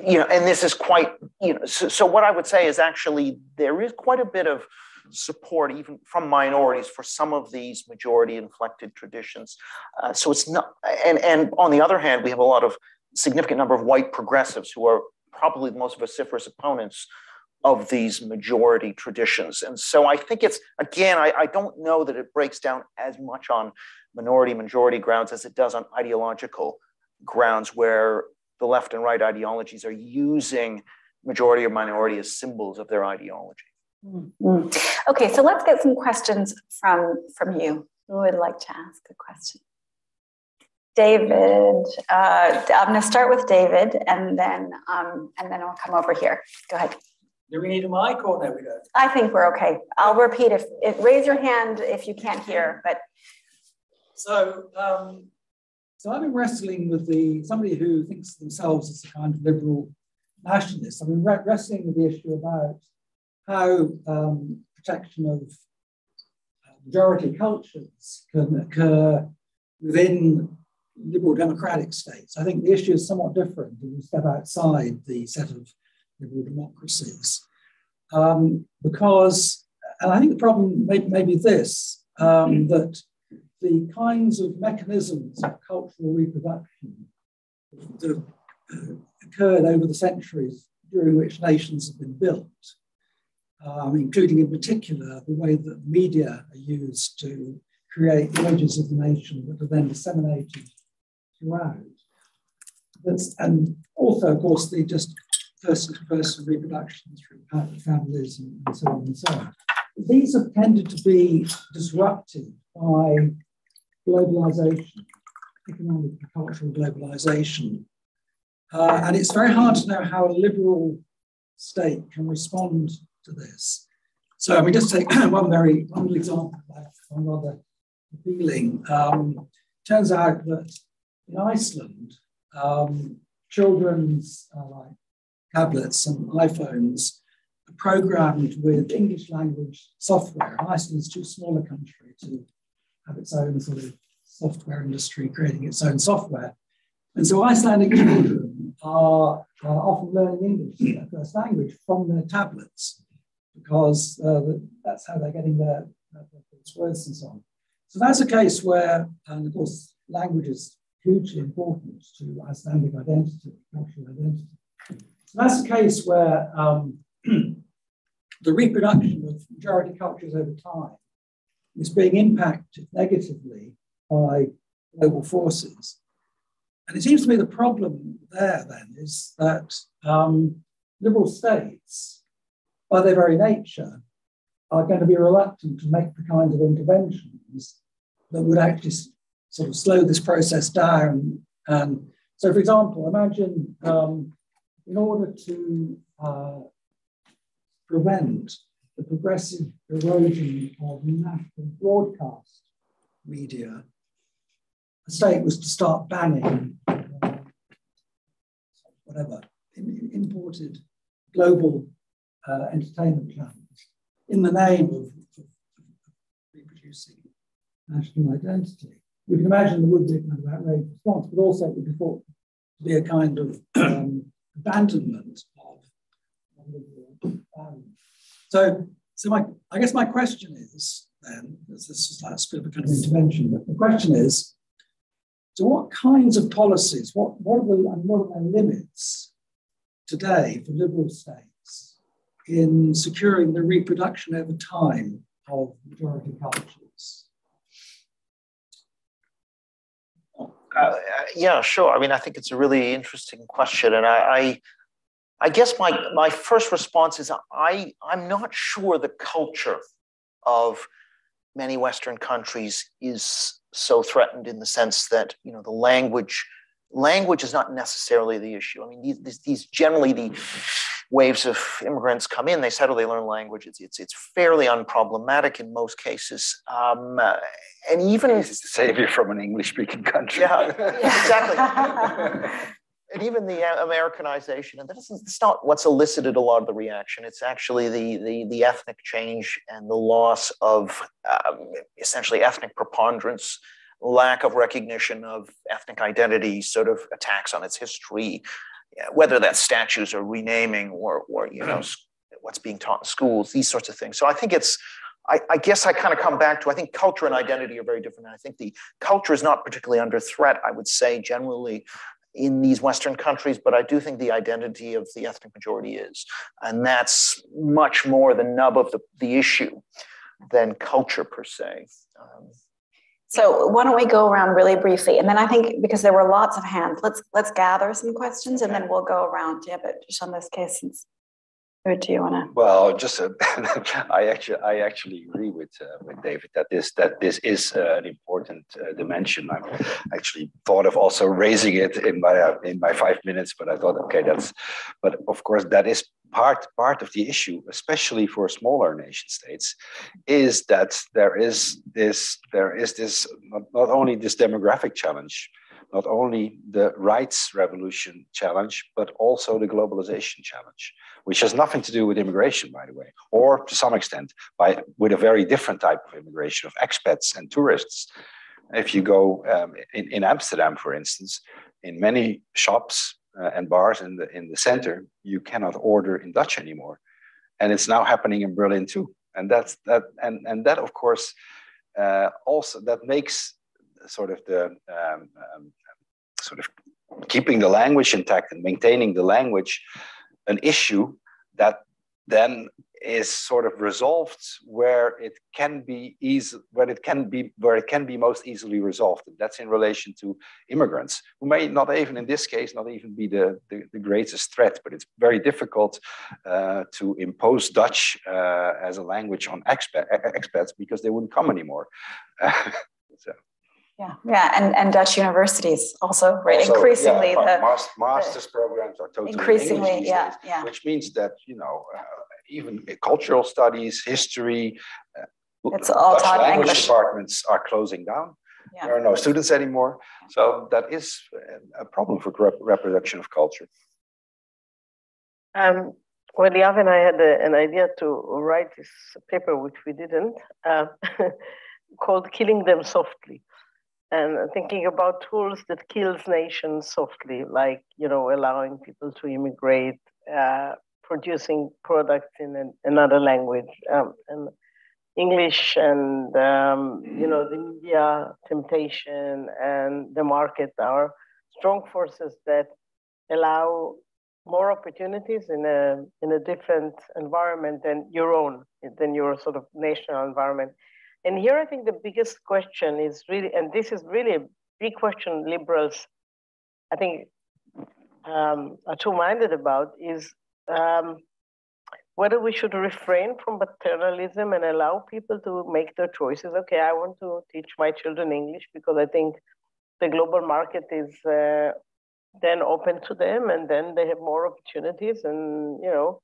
You know, and this is quite, you know, so, so what I would say is actually there is quite a bit of support even from minorities for some of these majority inflected traditions. Uh, so it's not, and, and on the other hand, we have a lot of significant number of white progressives who are probably the most vociferous opponents of these majority traditions. And so I think it's, again, I, I, don't know that it breaks down as much on minority majority grounds as it does on ideological grounds where the left and right ideologies are using majority or minority as symbols of their ideology. Mm-hmm. Okay, so let's get some questions from, from you. Who would like to ask a question? David, uh, I'm going to start with David, and then um, and then I'll come over here. Go ahead. Do we need a mic or no? We don't. I think we're okay. I'll repeat if, if raise your hand if you can't hear. But so, um, so I've been wrestling with the somebody who thinks themselves as a kind of liberal nationalist. I've been wrestling with the issue about how um, protection of uh, majority cultures can occur within liberal democratic states. I think the issue is somewhat different if you step outside the set of liberal democracies. Um, because, and I think the problem may, may be this um, that the kinds of mechanisms of cultural reproduction that have uh, occurred over the centuries during which nations have been built, um, including in particular the way that media are used to create images of the nation that are then disseminated throughout. That's, and also, of course, the just person to person reproduction through families and, and so on and so on. These have tended to be disrupted by globalization, economic and cultural globalization. Uh, and it's very hard to know how a liberal state can respond to this. So I mean, just take (clears throat) one very one example, one rather appealing. Um, turns out that in Iceland, um, children's uh, like tablets and iPhones are programmed with English language software. Iceland is too small a country to have its own sort of software industry creating its own software. And so Icelandic children are, are often learning English, as their first language, from their tablets because uh, that's how they're getting their, their, words and so on. So that's a case where, and of course, language is hugely important to Icelandic identity, cultural identity. That's a case where um, (clears throat) the reproduction of majority cultures over time is being impacted negatively by global forces. And it seems to me the problem there then is that um, liberal states, by their very nature, are going to be reluctant to make the kinds of interventions that would actually sort of slow this process down. And so, for example, imagine um, in order to uh, prevent the progressive erosion of national broadcast media, the state was to start banning uh, whatever imported global uh, entertainment channels in the name of, reproducing national identity. you can imagine there would be of outrage response, but also it would be thought to be a kind of um, abandonment of, So, so my, I guess my question is then, this is like a bit of a kind of intervention, but the question is, so what kinds of policies, what, what, are, the, and what are their limits today for liberal states in securing the reproduction over time of majority cultures? Uh, yeah, sure. I mean, I think it's a really interesting question, and I, I, I, guess my my first response is I I'm not sure the culture of many Western countries is so threatened in the sense that you know the language language is not necessarily the issue. I mean, these these generally the waves of immigrants come in, they settle, they learn language. It's, it's, it's fairly unproblematic in most cases. Um, uh, and even. Easy to save you from an English speaking country. Yeah, (laughs) exactly. and even the Americanization, and that's it's not what's elicited a lot of the reaction. It's actually the, the, the ethnic change and the loss of um, essentially ethnic preponderance lack of recognition of ethnic identity, sort of attacks on its history, whether that's statues or renaming or, or you know, what's being taught in schools, these sorts of things. So I think it's, I, I guess I kind of come back to, I think culture and identity are very different. And I think the culture is not particularly under threat, I would say generally in these Western countries, but I do think the identity of the ethnic majority is. And that's much more the nub of the, the issue than culture per se. Um, so why don't we go around really briefly, and then I think because there were lots of hands, let's let's gather some questions, and then we'll go around. Yeah, but just on this case, since who do you want to? Well, just uh, (laughs) I actually I actually agree with uh, with David that this that this is uh, an important uh, dimension. I actually thought of also raising it in my uh, in my five minutes, but I thought okay, that's. But of course, that is part part of the issue, especially for smaller nation states, is that there is this there is this not only this demographic challenge, not only the rights revolution challenge, but also the globalization challenge, which has nothing to do with immigration, by the way, or to some extent by with a very different type of immigration of expats and tourists. If you go um, in, in Amsterdam, for instance, in many shops uh, and bars in the in the center, you cannot order in Dutch anymore, and it's now happening in Berlin too. And that's that, and and that of course uh, also that makes sort of the um, um, sort of keeping the language intact and maintaining the language an issue that then is sort of resolved where it can be easy where it can be where it can be most easily resolved. And that's in relation to immigrants who may not even in this case not even be the the, the greatest threat but it's very difficult uh, to impose dutch uh, as a language on expat, expats because they wouldn't come anymore. (laughs) So yeah, yeah, and, and Dutch universities also, right? Also, increasingly, yeah, the master's the, programs are totally increasingly, yeah, days, yeah. Which means that you know, uh, even cultural studies, history, uh, it's all Dutch language English. departments are closing down. Yeah. There are no students anymore, so that is a problem for rep- reproduction of culture. Um, well, Liav and I had a, an idea to write this paper, which we didn't, uh, (laughs) called "Killing Them Softly." And thinking about tools that kills nations softly, like you know allowing people to immigrate, uh, producing products in an, another language, um, and English, and um, you know the media temptation and the market are strong forces that allow more opportunities in a in a different environment than your own, than your sort of national environment. And here I think the biggest question is really, and this is really a big question liberals, I think, um, are two-minded about, is um, whether we should refrain from paternalism and allow people to make their choices. Okay, I want to teach my children English because I think the global market is uh, then open to them and then they have more opportunities and, you know,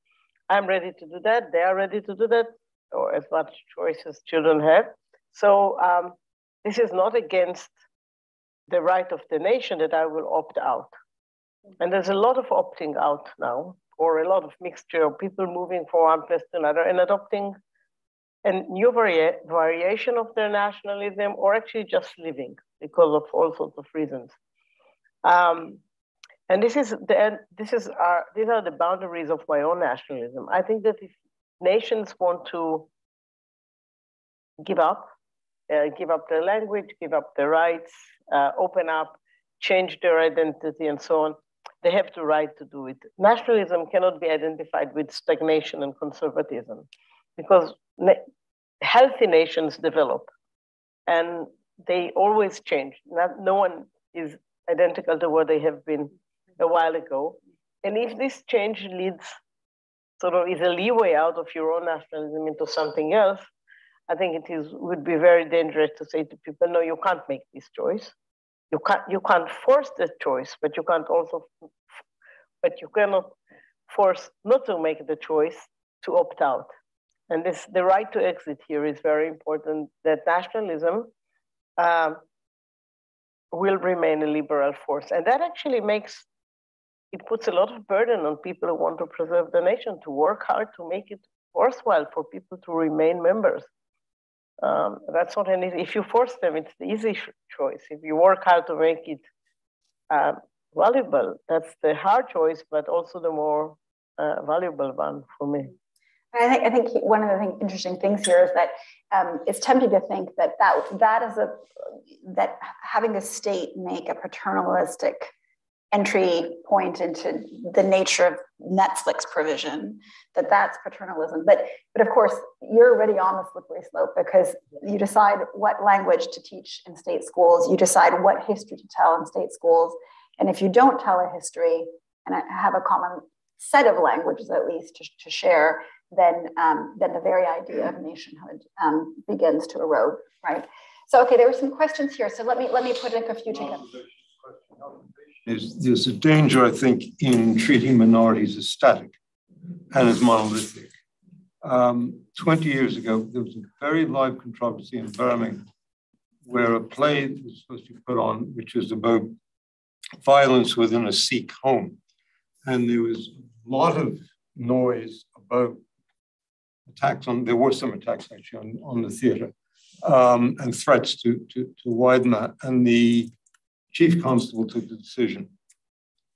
I'm ready to do that. They are ready to do that or as much choice as children have. So um, this is not against the right of the nation that I will opt out. And there's a lot of opting out now, or a lot of mixture of people moving from one place to another and adopting a new vari- variation of their nationalism or actually just living because of all sorts of reasons. Um, and this is the this is our these are the boundaries of my own nationalism. I think that if nations want to give up, uh, give up their language, give up their rights, uh, open up, change their identity, and so on, they have the right to do it. Nationalism cannot be identified with stagnation and conservatism because na- healthy nations develop and they always change. Not, no one is identical to what they have been a while ago. And if this change leads, sort of, is a leeway out of your own nationalism into something else, I think it is would be very dangerous to say to people, no, you can't make this choice. You can't you can't force the choice, but you can't also, but you cannot force not to make the choice to opt out. And this the right to exit here is very important. That nationalism um, will remain a liberal force, and that actually makes it puts a lot of burden on people who want to preserve the nation to work hard to make it worthwhile for people to remain members. Um, that's not an if you force them, it's the easy choice. If you work hard to make it uh, valuable, that's the hard choice, but also the more uh, valuable one for me. I think, I think one of the thing, interesting things here is that um, it's tempting to think that, that that is a that having a state make a paternalistic entry point into the nature of Netflix provision, that that's paternalism. But, but of course, you're already on the slippery slope because you decide what language to teach in state schools, you decide what history to tell in state schools. And if you don't tell a history and have a common set of languages at least to, to share, then, um, then the very idea of nationhood um, begins to erode, right? So, okay, there were some questions here. So let me let me put like a few together. There's, there's a danger, I think, in treating minorities as static and as monolithic. Um, 20 years ago, there was a very live controversy in Birmingham where a play was supposed to be put on, which was about violence within a Sikh home. And there was a lot of noise about attacks on, there were some attacks actually on, on the theatre um, and threats to, to, to widen that. And the chief constable took the decision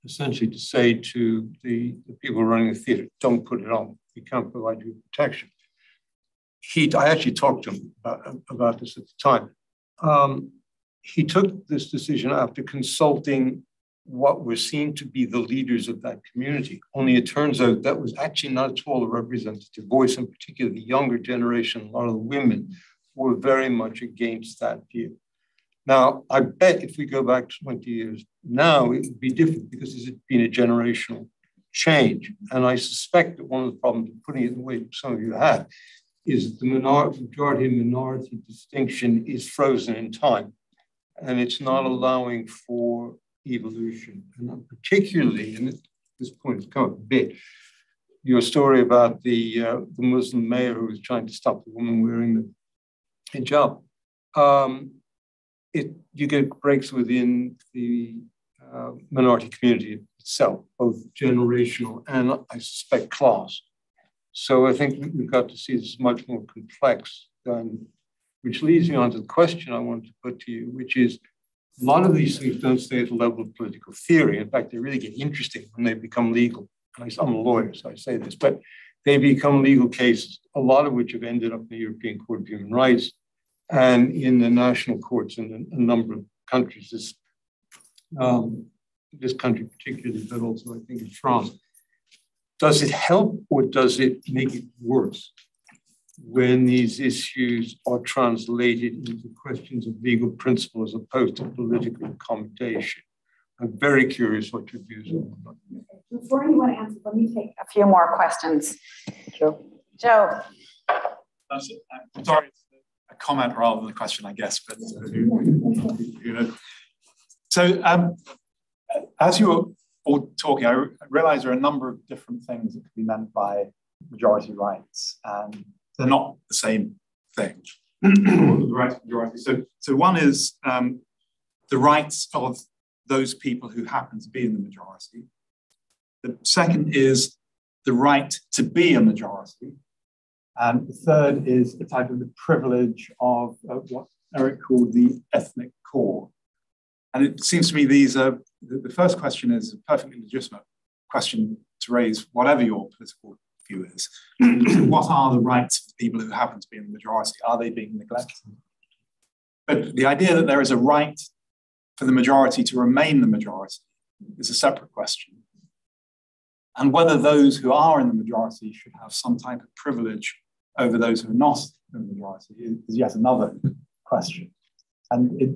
essentially to say to the, the people running the theatre, don't put it on. We can't provide you protection. He, I actually talked to him about, about this at the time. Um, he took this decision after consulting what were seen to be the leaders of that community. Only it turns out that was actually not at all a representative voice, in particular the younger generation, a lot of the women were very much against that view. Now, I bet if we go back 20 years now, it would be different because there's been a generational change. And I suspect that one of the problems, putting it the way some of you have, is that the majority minority distinction is frozen in time. And it's not allowing for evolution. And particularly, and this point has come up a bit, your story about the, uh, the Muslim mayor who was trying to stop the woman wearing the hijab. Um, it, you get breaks within the uh, minority community itself, both generational and I suspect class. So I think we've got to see this much more complex than, which leads me on to the question I wanted to put to you, which is a lot of these things don't stay at the level of political theory. In fact, they really get interesting when they become legal. I'm a lawyer, so I say this, but they become legal cases, a lot of which have ended up in the European Court of Human Rights and in the national courts in a, number of countries, this, um, this country particularly, but also I think in France. Does it help or does it make it worse when these issues are translated into questions of legal principle as opposed to political accommodation? I'm very curious what your views are. Before anyone answers, let me take a few more questions. Joe. Joe. sorry, a comment rather than a question, I guess. But uh, you know. So um, as you were all talking, I realize there are a number of different things that can be meant by majority rights, and they're not the same thing. the rights of majority. So, so one is um, the rights of those people who happen to be in the majority. The second is the right to be a majority. And the third is the type of the privilege of uh, what Eric called the ethnic core. And it seems to me these are the, the first question is a perfectly legitimate question to raise, whatever your political view is. (clears throat) what are the rights of the people who happen to be in the majority? Are they being neglected? But the idea that there is a right for the majority to remain the majority is a separate question. And whether those who are in the majority should have some type of privilege over those who are not in the majority is yet another question. And it,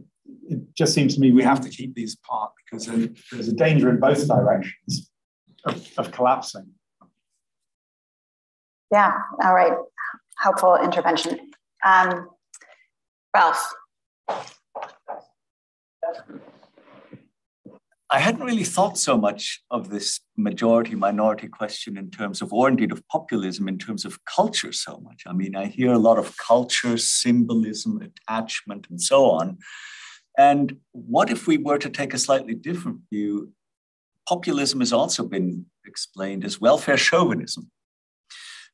it just seems to me we have to keep these apart because there's a danger in both directions of, of collapsing. Yeah, all right. Helpful intervention. Um, Ralph. I hadn't really thought so much of this majority minority question in terms of, or indeed of populism in terms of culture so much. I mean, I hear a lot of culture, symbolism, attachment, and so on. And what if we were to take a slightly different view? Populism has also been explained as welfare chauvinism.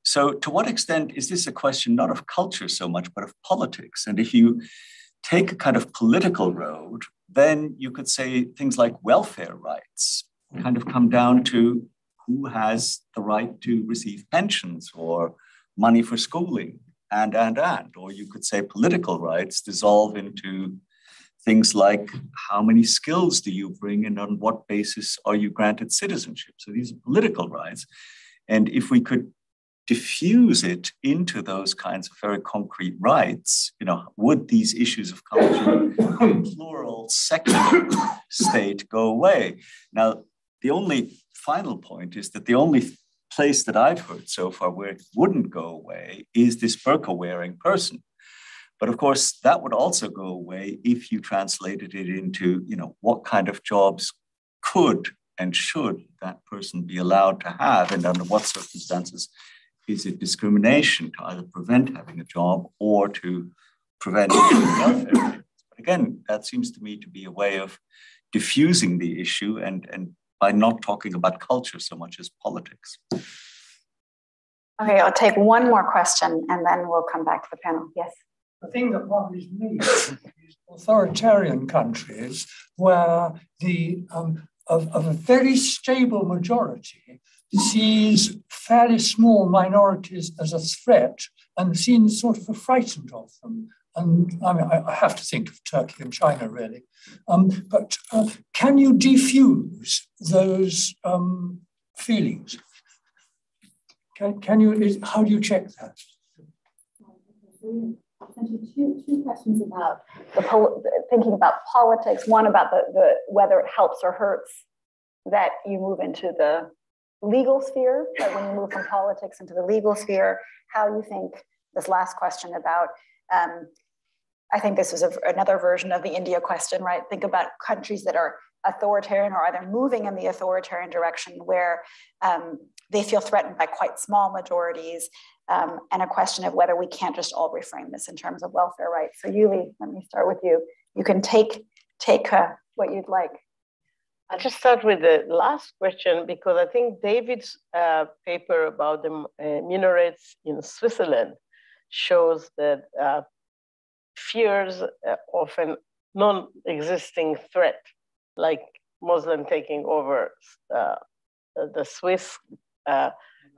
So, to what extent is this a question not of culture so much, but of politics? And if you take a kind of political road, then you could say things like welfare rights kind of come down to who has the right to receive pensions or money for schooling and and and. Or you could say political rights dissolve into things like how many skills do you bring and on what basis are you granted citizenship? So these are political rights. And if we could diffuse it into those kinds of very concrete rights, you know, would these issues of culture, (coughs) plural, secular state go away? Now, the only final point is that the only place that I've heard so far where it wouldn't go away is this burqa wearing person. But of course, that would also go away if you translated it into, you know, what kind of jobs could and should that person be allowed to have and under what circumstances is it discrimination to either prevent having a job or to prevent (coughs) welfare But again, that seems to me to be a way of diffusing the issue and, and by not talking about culture so much as politics. Okay, I'll take one more question and then we'll come back to the panel. Yes. The thing that worries me is authoritarian countries where the um, of, of a very stable majority sees fairly small minorities as a threat and seems sort of frightened of them. And I mean, I, have to think of Turkey and China really. Um, but uh, can you defuse those um, feelings? Can, can you, is, how do you check that? Two, two questions about thinking about politics. One about the, the whether it helps or hurts that you move into the legal sphere, like when you move from politics into the legal sphere, how you think this last question about, um, I think this was a, another version of the India question, right? Think about countries that are authoritarian or either moving in the authoritarian direction where um, they feel threatened by quite small majorities, um, and a question of whether we can't just all reframe this in terms of welfare rights. So Yuli, let me start with you. You can take, take uh, what you'd like. I'll just start with the last question because I think David's uh, paper about the uh, minarets in Switzerland shows that uh, fears uh, of a non-existing threat, like Muslim taking over uh, the Swiss, uh,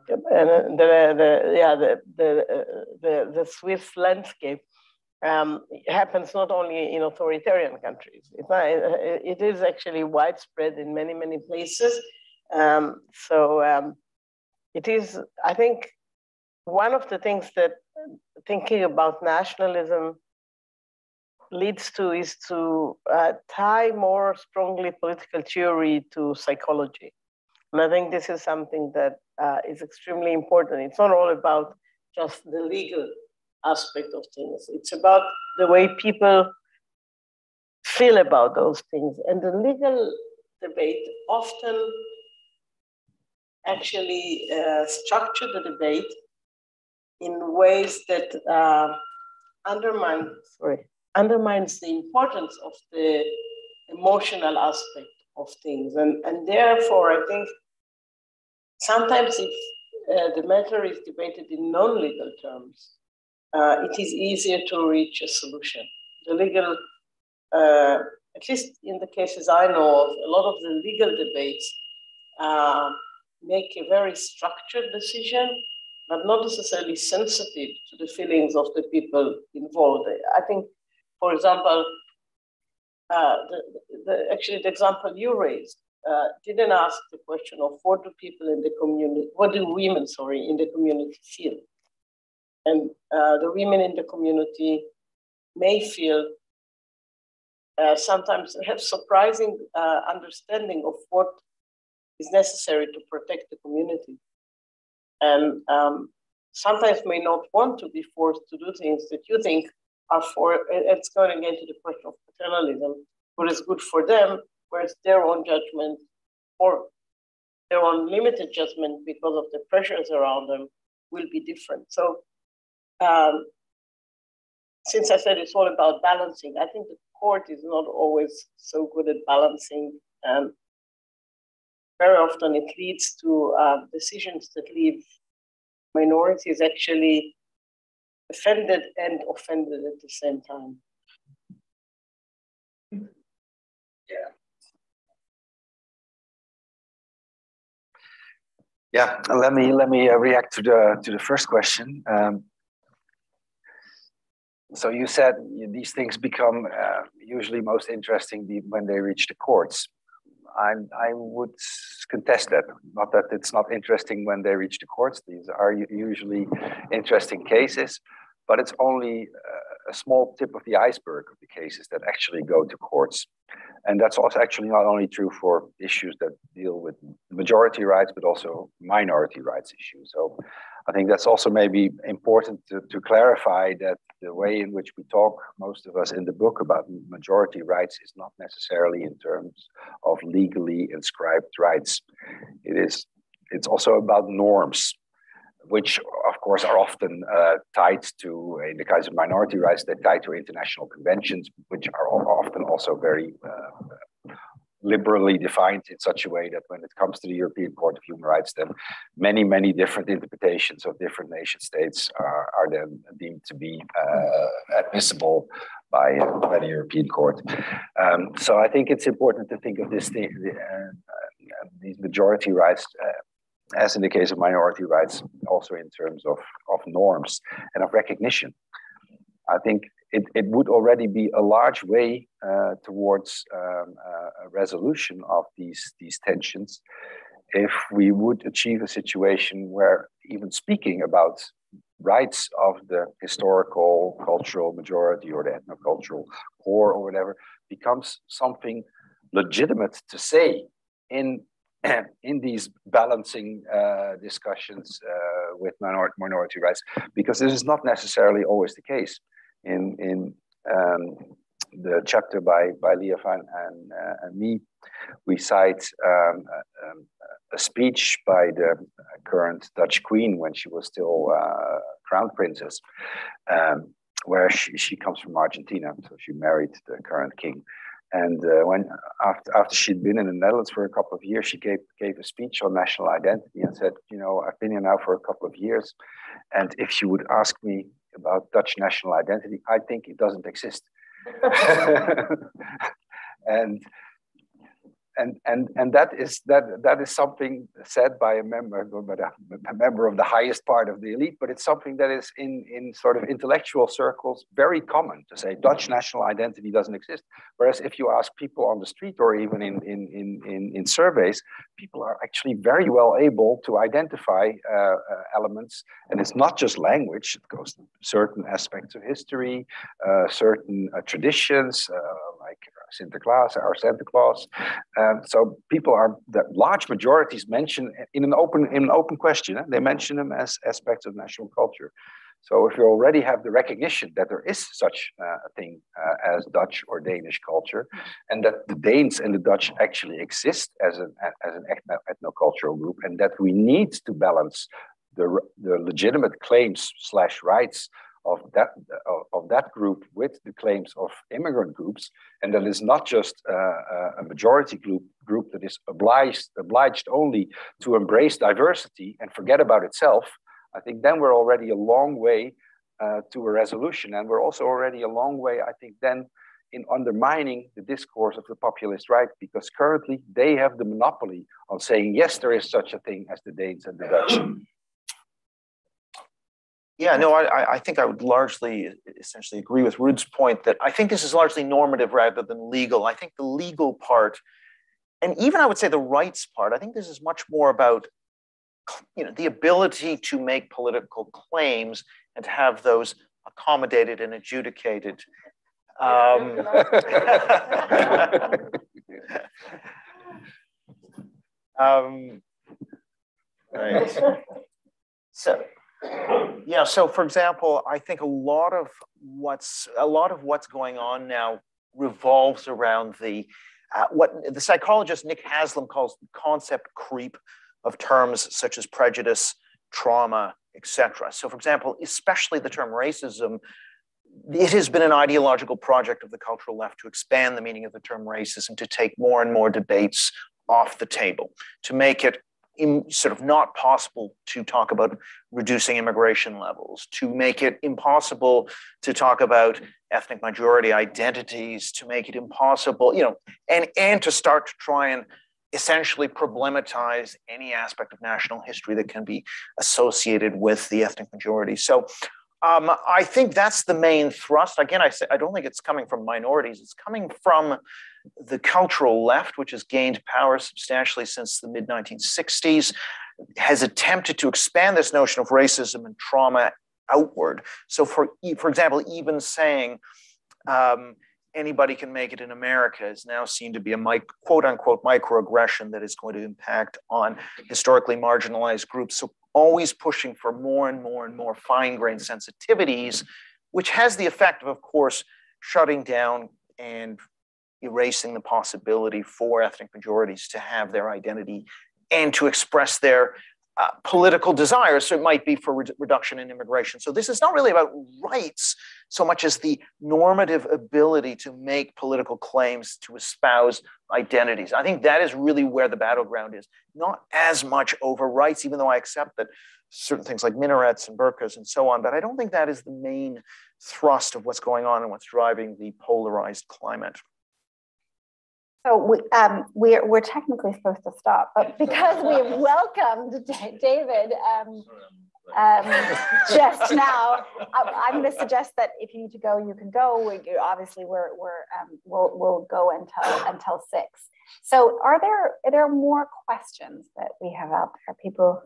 and the, the, yeah, the, the, the, the Swiss landscape um, happens not only in authoritarian countries. It, it is actually widespread in many, many places. Um, so um, it is, I think, one of the things that thinking about nationalism leads to is to uh, tie more strongly political theory to psychology. And I think this is something that uh, is extremely important. It's not all about just the legal aspect of things. It's about the way people feel about those things. And the legal debate often actually uh, structure the debate in ways that uh, undermine, sorry, undermines the importance of the emotional aspect of things. And, and therefore, I think sometimes if uh, the matter is debated in non-legal terms, uh, it is easier to reach a solution. The legal, uh, at least in the cases I know of, a lot of the legal debates uh, make a very structured decision, but not necessarily sensitive to the feelings of the people involved. I think, for example, uh, the, the, actually the example you raised uh, didn't ask the question of what do people in the community, what do women, sorry, in the community feel? And uh, the women in the community may feel uh, sometimes have surprising uh, understanding of what is necessary to protect the community. And um, sometimes may not want to be forced to do things that you think are for, it's going again to the question of paternalism, what is good for them, whereas their own judgment or their own limited judgment because of the pressures around them will be different. So um, since I said it's all about balancing, I think the court is not always so good at balancing. And very often it leads to uh, decisions that leave minorities actually offended and offended at the same time. Yeah. Yeah, let me let me uh, react to the to the first question. Um, so you said these things become uh, usually most interesting when they reach the courts. I, I would contest that. Not that it's not interesting when they reach the courts. These are usually interesting cases, but it's only uh, a small tip of the iceberg of the cases that actually go to courts. And that's also actually not only true for issues that deal with majority rights, but also minority rights issues. So I think that's also maybe important to, to clarify that the way in which we talk, most of us in the book, about majority rights is not necessarily in terms of legally inscribed rights. It is. It's also about norms, which of course are often uh, tied to, in the case of minority rights, they're tied to international conventions, which are often also very uh, liberally defined in such a way that when it comes to the European Court of Human Rights, then many, many different interpretations of different nation states are, are then deemed to be uh, admissible by, uh, by the European Court. Um, so I think it's important to think of this thing, uh, these majority rights uh, as in the case of minority rights, also in terms of, of norms and of recognition. I think it, it would already be a large way uh, towards um, a resolution of these, these tensions if we would achieve a situation where even speaking about rights of the historical cultural majority or the ethnocultural core or whatever becomes something legitimate to say in (clears throat) in these balancing uh, discussions uh, with minor minority rights, because this is not necessarily always the case in in um, the chapter by by Liav and, uh, and me, we cite um, a, um, a, speech by the current Dutch queen when she was still uh, crown princess, um, where she, she comes from Argentina, so she married the current king. And uh, when after after she'd been in the Netherlands for a couple of years, she gave gave a speech on national identity and said, you know, I've been here now for a couple of years, and if you would ask me about Dutch national identity. I think it doesn't exist. (laughs) (laughs) and and and and that is that that is something said by a member but a, a, member of the highest part of the elite but it's something that is in in sort of intellectual circles very common to say dutch national identity doesn't exist. Whereas if you ask people on the street or even in in in in, in surveys people are actually very well able to identify uh, uh, elements. And it's not just language. It goes to certain aspects of history uh, certain uh, traditions uh, like Sinterklaas, or Santa Claus. Um, so people are the large majorities mention in an open in an open question. Eh? They mention them as aspects of national culture. So if you already have the recognition that there is such uh, a thing uh, as Dutch or Danish culture, and that the Danes and the Dutch actually exist as an as an ethno ethnocultural group, and that we need to balance the, the legitimate claims slash rights of that of that group with the claims of immigrant groups, and that is not just uh, a majority group group that is obliged obliged only to embrace diversity and forget about itself. I think then we're already a long way uh, to a resolution, and we're also already a long way, I think, then in undermining the discourse of the populist right, because currently they have the monopoly on saying yes, there is such a thing as the Danes and the Dutch. Yeah, no, I, I think I would largely essentially agree with Ruud's point that I think this is largely normative rather than legal. I think the legal part, and even I would say the rights part, I think this is much more about you know the ability to make political claims and to have those accommodated and adjudicated. Um, (laughs) um, right. So yeah, so for example, I think a lot of what's a lot of what's going on now revolves around the uh, what the psychologist Nick Haslam calls the concept creep of terms such as prejudice, trauma, etc. So, for example, especially the term racism, it has been an ideological project of the cultural left to expand the meaning of the term racism, to take more and more debates off the table, to make it sort of not possible to talk about reducing immigration levels, to make it impossible to talk about ethnic majority identities, to make it impossible, you know, and, and to start to try and essentially problematize any aspect of national history that can be associated with the ethnic majority. So um, I think that's the main thrust. Again, I say I don't think it's coming from minorities. It's coming from the cultural left, which has gained power substantially since the mid 1960s, has attempted to expand this notion of racism and trauma outward. So, for for example, even saying um, anybody can make it in America is now seen to be a quote unquote microaggression that is going to impact on historically marginalized groups. So always pushing for more and more and more fine grained sensitivities, which has the effect of, of course, shutting down and erasing the possibility for ethnic majorities to have their identity and to express their uh, political desires. So it might be for re- reduction in immigration. So this is not really about rights so much as the normative ability to make political claims, to espouse identities. I think that is really where the battleground is, not as much over rights, even though I accept that certain things like minarets and burqas and so on, but I don't think that is the main thrust of what's going on and what's driving the polarized climate. So we, um, we're, we're technically supposed to stop, but because we have welcomed David um, um, (laughs) just now, I, am going to suggest that if you need to go, you can go. We, obviously, we're, we're, um, we'll, we'll go until, until six. So are there, are there more questions that we have out there? People?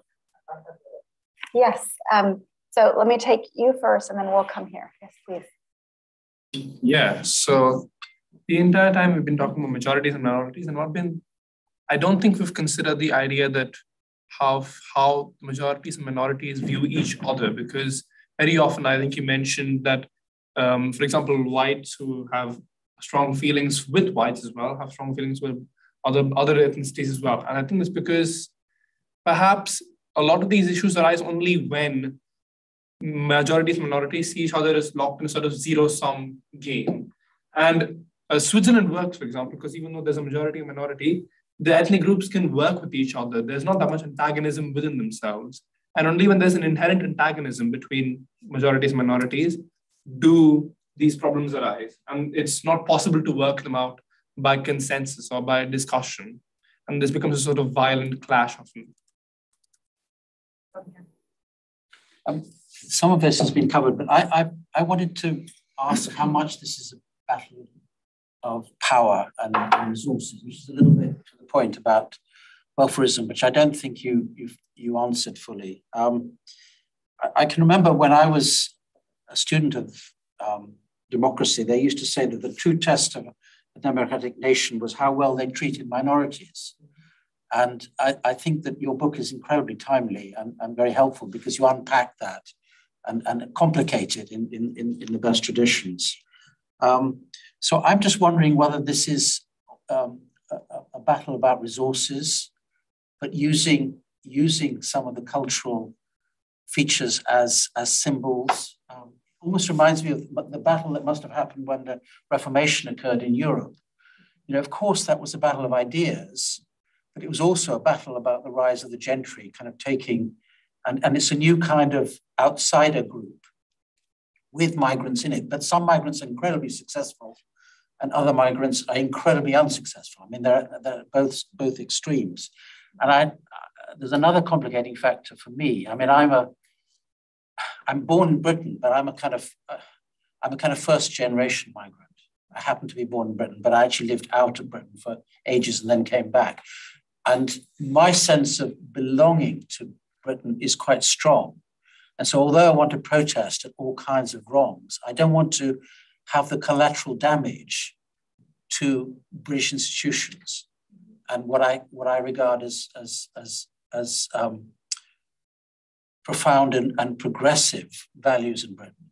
Yes. Um, so let me take you first and then we'll come here. Yes, please. Yeah. So the entire time we've been talking about majorities and minorities, and what been, I don't think we've considered the idea that how how majorities and minorities view each other, because very often I think you mentioned that, um, for example, whites who have strong feelings with whites as well have strong feelings with other other ethnicities as well, and I think it's because perhaps a lot of these issues arise only when majorities minorities see each other as locked in a sort of zero sum game. And uh, Switzerland works, for example, because even though there's a majority and minority, the ethnic groups can work with each other. There's not that much antagonism within themselves. And only when there's an inherent antagonism between majorities and minorities do these problems arise. And it's not possible to work them out by consensus or by discussion. And this becomes a sort of violent clash often. Um, some of this has been covered, but I, I, I wanted to ask how much this is a battle of power and, resources, which is a little bit to the point about welfarism, which I don't think you you you answered fully. Um, I, I, can remember when I was a student of um, democracy, they used to say that the true test of a democratic nation was how well they treated minorities. And I, I think that your book is incredibly timely and, and very helpful because you unpack that and, and complicate it in, in, in the best traditions. Um, so I'm just wondering whether this is um, a, a, battle about resources, but using using some of the cultural features as as symbols. Um, almost reminds me of the battle that must have happened when the Reformation occurred in Europe. You know, of course, that was a battle of ideas, but it was also a battle about the rise of the gentry, kind of taking, and, and it's a new kind of outsider group with migrants in it. But some migrants are incredibly successful, and other migrants are incredibly unsuccessful. I mean, they're, they're both both extremes. And I, there's another complicating factor for me. I mean, I'm a I'm born in Britain, but I'm a kind of uh, I'm a kind of first generation migrant. I happen to be born in Britain, but I actually lived out of Britain for ages and then came back. And my sense of belonging to Britain is quite strong. And so, although I want to protest at all kinds of wrongs, I don't want to have the collateral damage to British institutions and what I what I regard as as as as um, profound and, and progressive values in Britain.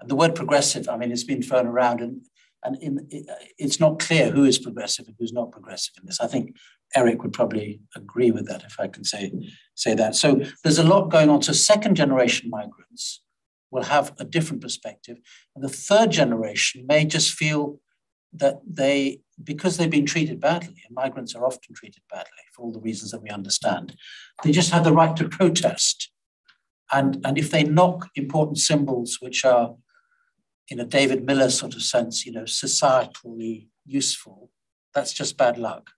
And the word progressive, I mean, it's been thrown around, and and in, it, it's not clear who is progressive and who's not progressive in this. I think Eric would probably agree with that, if I can say say that. So there's a lot going on. So second generation migrants will have a different perspective, and the third generation may just feel that they, because they've been treated badly, and migrants are often treated badly for all the reasons that we understand, they just have the right to (laughs) protest. And, and if they knock important symbols which are, in a David Miller sort of sense, you know, societally useful, that's just bad luck.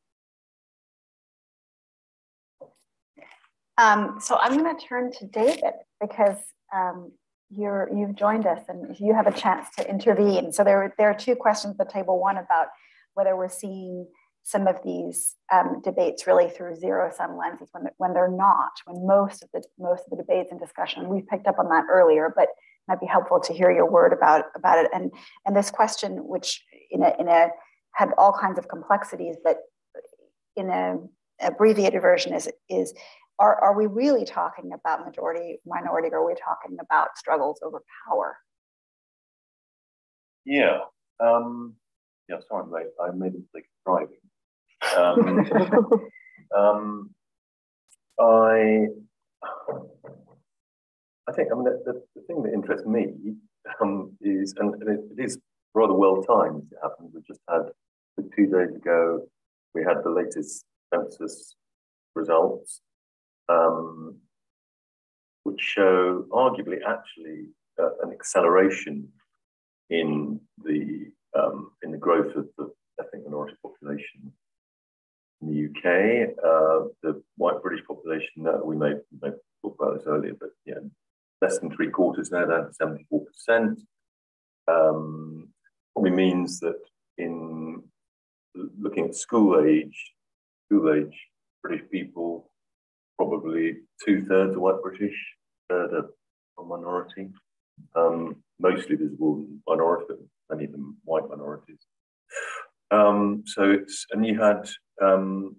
Um, so I'm going to turn to David because um, you're you've joined us and you have a chance to intervene. So there there are two questions at the table. One about whether we're seeing some of these um, debates really through zero sum lenses when when they're not. When most of the most of the debates and discussion we've picked up on that earlier, but might be helpful to hear your word about about it. And and this question, which in a in a had all kinds of complexities, but in a abbreviated version is is are, are we really talking about majority minority or are we talking about struggles over power yeah um, yeah sorry mate. i made a mistake driving um, (laughs) um, i i think i mean the, the, the thing that interests me um, is and, and it, it is rather well timed it happened we just had two days ago we had the latest census results um, which show arguably actually uh, an acceleration in the um, in the growth of the ethnic minority population in the UK. Uh, the white British population, uh, we may, may talk about this earlier, but yeah, less than three quarters now, down to 74%. Um, probably means that in looking at school age, school age British people probably two thirds are white British, third are a minority, um, mostly visible minority, but many of them white minorities. Um, so it's, and you had, um,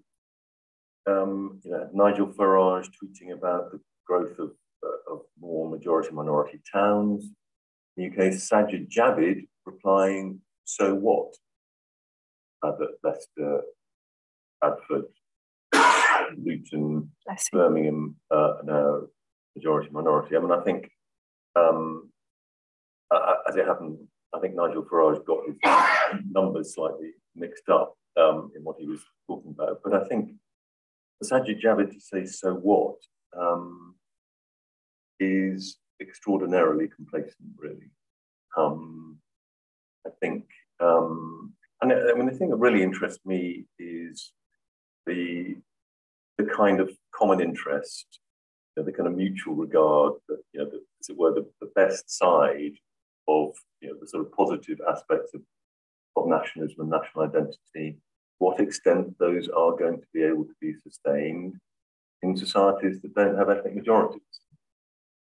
um, you know, Nigel Farage tweeting about the growth of, uh, of more majority minority towns. In the UK, Sajid Javid replying, so what? Abbott, Leicester, Bradford, Luton, Birmingham, uh, now majority minority. I mean, I think um, uh, as it happened, I think Nigel Farage got his numbers slightly mixed up um, in what he was talking about. But I think for Sajid Javid to say "so what" um, is extraordinarily complacent, really. Um, I think, um, and I mean, the thing that really interests me is the the kind of common interest, you know, the kind of mutual regard that, you know, the, as it were, the, the best side of, you know, the sort of positive aspects of, of nationalism and national identity, what extent those are going to be able to be sustained in societies that don't have ethnic majorities.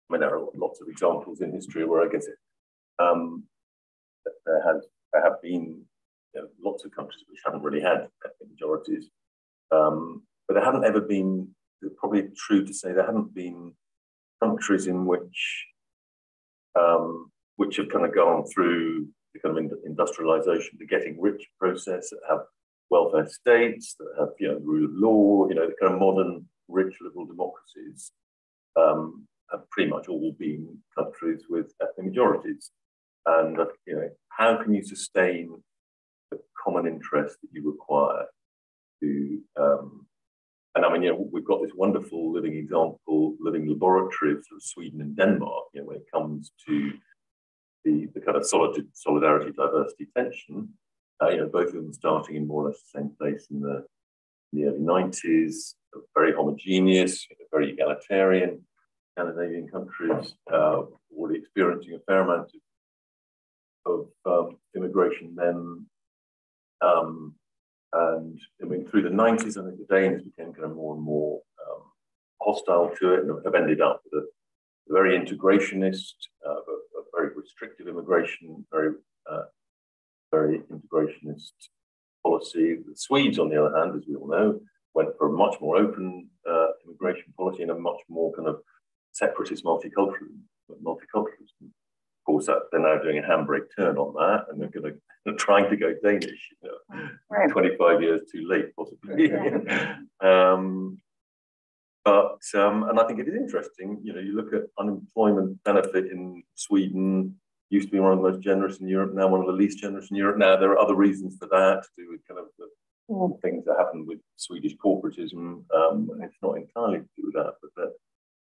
I mean, there are lots of examples in history where I guess it, um, there has there have been you know, lots of countries which haven't really had ethnic majorities, um, but there haven't ever been, probably true to say, there haven't been countries in which um, which have kind of gone through the kind of industrialization, the getting rich process, that have welfare states, that have you know rule of law, you know the kind of modern rich liberal democracies. Um, have pretty much all been countries with ethnic majorities. And, uh, you know, how can you sustain the common interest that you require to, um, and I mean, you know, we've got this wonderful living example, living laboratory of, sort of Sweden and Denmark, you know, when it comes to the, the kind of solid, solidarity, diversity, tension. Uh, you know, both of them starting in more or less the same place in the, in the early 90s, very homogeneous, very egalitarian Scandinavian countries, uh, already experiencing a fair amount of, of um, immigration then. Um, and I mean, through the 90s, I think the Danes became kind of more and more um, hostile to it and have ended up with a, very integrationist, uh, a, a, very restrictive immigration, very, uh, very integrationist policy. The Swedes, on the other hand, as we all know, went for a much more open uh, immigration policy and a much more kind of separatist multiculturalism. multiculturalism. Course, they're now doing a handbrake turn on that, and they're going (laughs) to trying to go Danish. You know, right. 25 years too late, possibly. (laughs) um, but um, and I think it is interesting. You know, you look at unemployment benefit in Sweden. Used to be one of the most generous in Europe, now one of the least generous in Europe. Now there are other reasons for that to do with kind of the mm. things that happen with Swedish corporatism. Um, it's not entirely to do with that, but that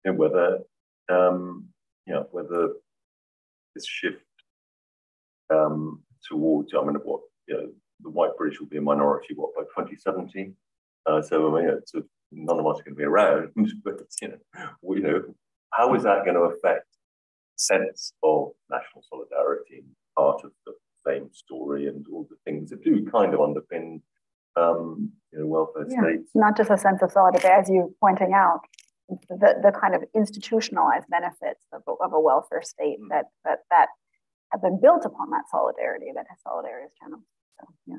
you know, whether um, you know whether this shift um, towards I mean what you know the white British will be a minority what by 2070. Uh, so I mean it's a, none of us are going to be around, (laughs) but you know we, you know how is that going to affect sense of national solidarity, and part of the same story, and all the things that do kind of underpin um, you know welfare yeah. states. Not just a sense of solidarity, as you're pointing out, the, the kind of institutionalized benefits of, of a welfare state mm. that, that that have been built upon that solidarity that has solidarity is channel. So yeah.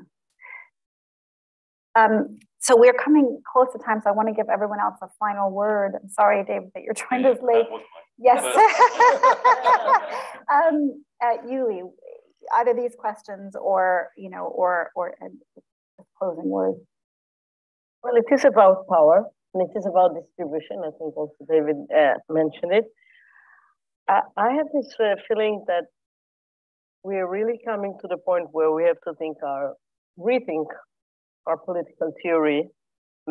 Um, so we're coming close to time, so I want to give everyone else a final word. I'm sorry, David, that you're trying yeah, to late. Yes. (laughs) (laughs) um, uh, Yuli, either these questions or you know, or or a closing words. Well, it is about power and it is about distribution. I think also David uh, mentioned it. I, I have this uh, feeling that we are really coming to the point where we have to think our rethink our political theory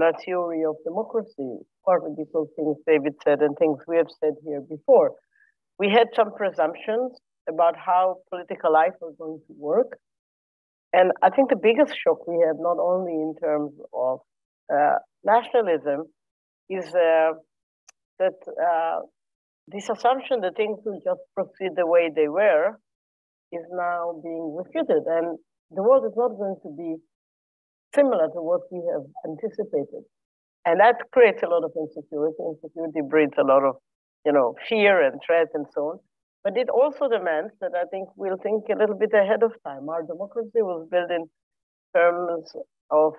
our theory of democracy, Part partly because things David said and things we have said here before. We had some presumptions about how political life was going to work. And I think the biggest shock we have, not only in terms of uh, nationalism, is uh, that uh, this assumption that things will just proceed the way they were is now being refuted. And the world is not going to be similar to what we have anticipated. And that creates a lot of insecurity. Insecurity breeds a lot of, you know, fear and threat and so on. But it also demands that I think we'll think a little bit ahead of time. Our democracy was built in terms of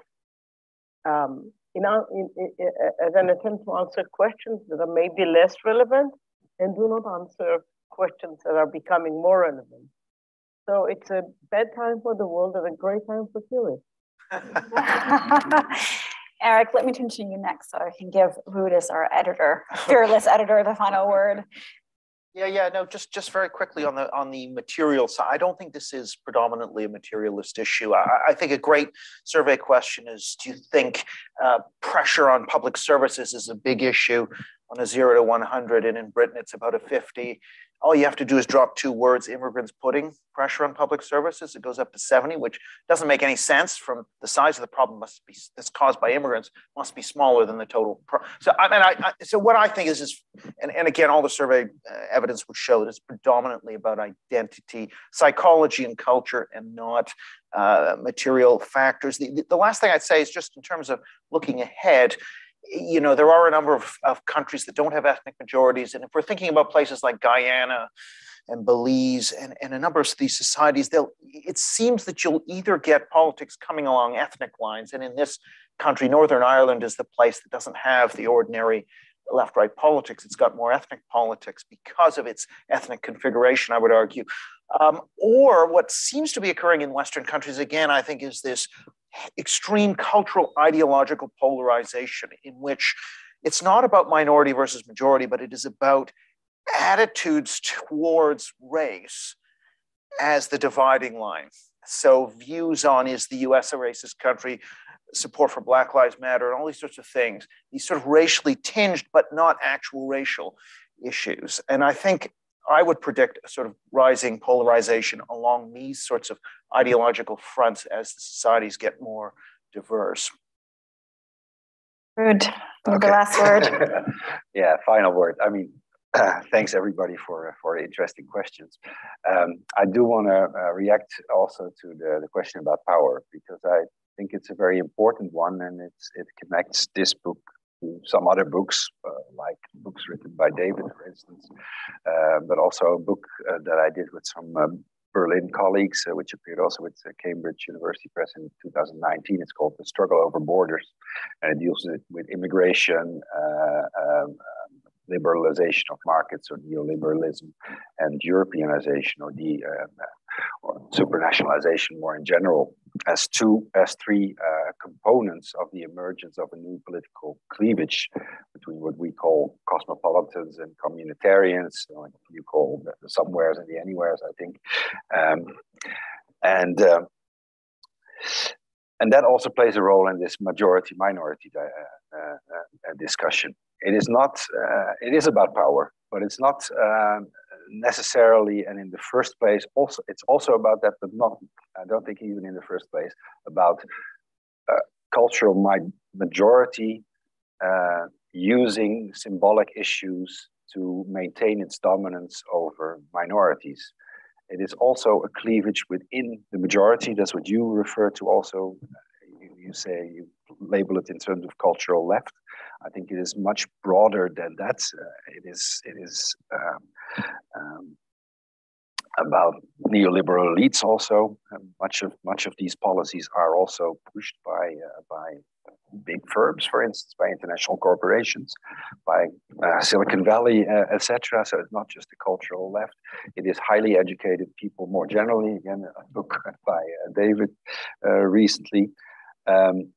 um, in, in, in, as an attempt to answer questions that are maybe less relevant and do not answer questions that are becoming more relevant. So it's a bad time for the world and a great time for theory. (laughs) Eric, let me turn to you next so I can give Rudis, our editor, fearless editor, the final word. Yeah, yeah, no, just just very quickly on the on the material side. I don't think this is predominantly a materialist issue. I, I think a great survey question is: Do you think uh, pressure on public services is a big issue on a zero to one hundred? And in Britain, it's about a fifty all you have to do is drop two words immigrants putting pressure on public services it goes up to 70 which doesn't make any sense from the size of the problem must be that's caused by immigrants must be smaller than the total pro- so i mean I, I, so what i think is is and, and again all the survey uh, evidence would show that it's predominantly about identity psychology and culture and not uh, material factors the, the last thing i'd say is just in terms of looking ahead you know, there are a number of, of countries that don't have ethnic majorities. And if we're thinking about places like Guyana and Belize and, and a number of these societies, they'll, it seems that you'll either get politics coming along ethnic lines. And in this country, Northern Ireland is the place that doesn't have the ordinary left right politics. It's got more ethnic politics because of its ethnic configuration, I would argue. Um, or what seems to be occurring in Western countries, again, I think, is this extreme cultural ideological polarization in which it's not about minority versus majority, but it is about attitudes towards race as the dividing line. So views on is the US a racist country, support for Black Lives Matter, and all these sorts of things, these sort of racially tinged, but not actual racial issues. And I think I would predict a sort of rising polarization along these sorts of ideological fronts as the societies get more diverse. Ruud, okay. the last word. (laughs) yeah, final word. I mean, uh, (clears throat) thanks everybody for for interesting questions. Um, I do want to uh, react also to the, the question about power because I think it's a very important one and it's it connects this book some other books uh, like books written by David, for instance, uh, but also a book uh, that I did with some um, Berlin colleagues, uh, which appeared also with uh, Cambridge University Press in 2019. It's called The Struggle Over Borders, and it deals with, with immigration, uh, um, liberalization of markets or neoliberalism and Europeanization or the or supranationalization more in general as two as three uh, components of the emergence of a new political cleavage between what we call cosmopolitans and communitarians or you call the somewheres and the anywheres i think. Um, and uh, and that also plays a role in this majority minority uh, uh, uh, discussion. It is not uh, it is about power but it's not um, necessarily and in the first place also it's also about that but not i don't think even in the first place about uh, cultural mi- majority uh, using symbolic issues to maintain its dominance over minorities. It is also a cleavage within the majority. That's what you refer to also. You, you say you label it in terms of cultural left. I think it is much broader than that. Uh, it is it is um, um, about neoliberal elites also. And much of much of these policies are also pushed by uh, by big firms, for instance, by international corporations, by uh, Silicon Valley, uh, etc. So it's not just the cultural left; it is highly educated people more generally. Again, a book (laughs) by uh, David uh, recently. Um,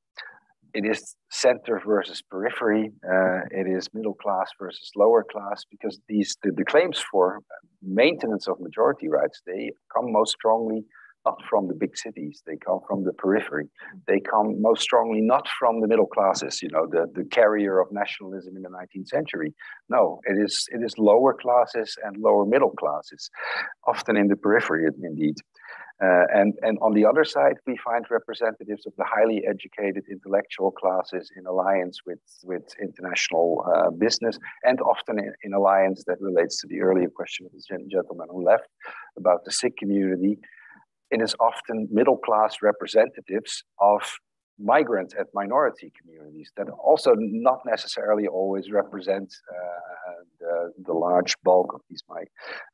it is center versus periphery. Uh, it is middle class versus lower class because these the, the, claims for maintenance of majority rights they come most strongly not from the big cities. They come from the periphery. They come most strongly not from the middle classes. You know, the the carrier of nationalism in the 19th century. No, it is it is lower classes and lower middle classes, often in the periphery indeed. Uh, and, and on the other side, we find representatives of the highly educated intellectual classes in alliance with, with international uh, business, and often in, in, alliance that relates to the earlier question of the gentleman who left about the Sikh community. It is often middle class representatives of migrant and minority communities that also not necessarily always represent uh, the, the large bulk of these mi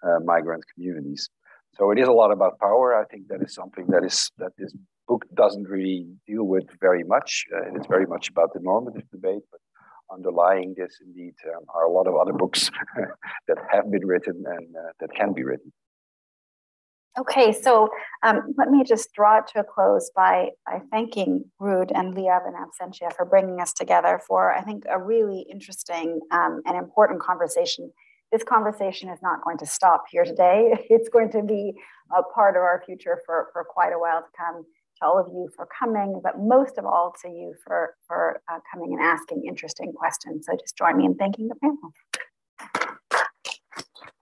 uh, migrant communities. So it is a lot about power. I think that is something that is that this book doesn't really deal with very much. Uh, it is very much about the normative debate, but underlying this indeed um, are a lot of other books (laughs) that have been written and uh, that can be written. Okay, so um, let me just draw it to a close by, by thanking Ruud and Liav and Absentia for bringing us together for, I think, a really interesting um, and important conversation this conversation is not going to stop here today. (laughs) It's going to be a part of our future for, for quite a while to come. To all of you for coming, but most of all to you for, for uh, coming and asking interesting questions. So just join me in thanking the panel.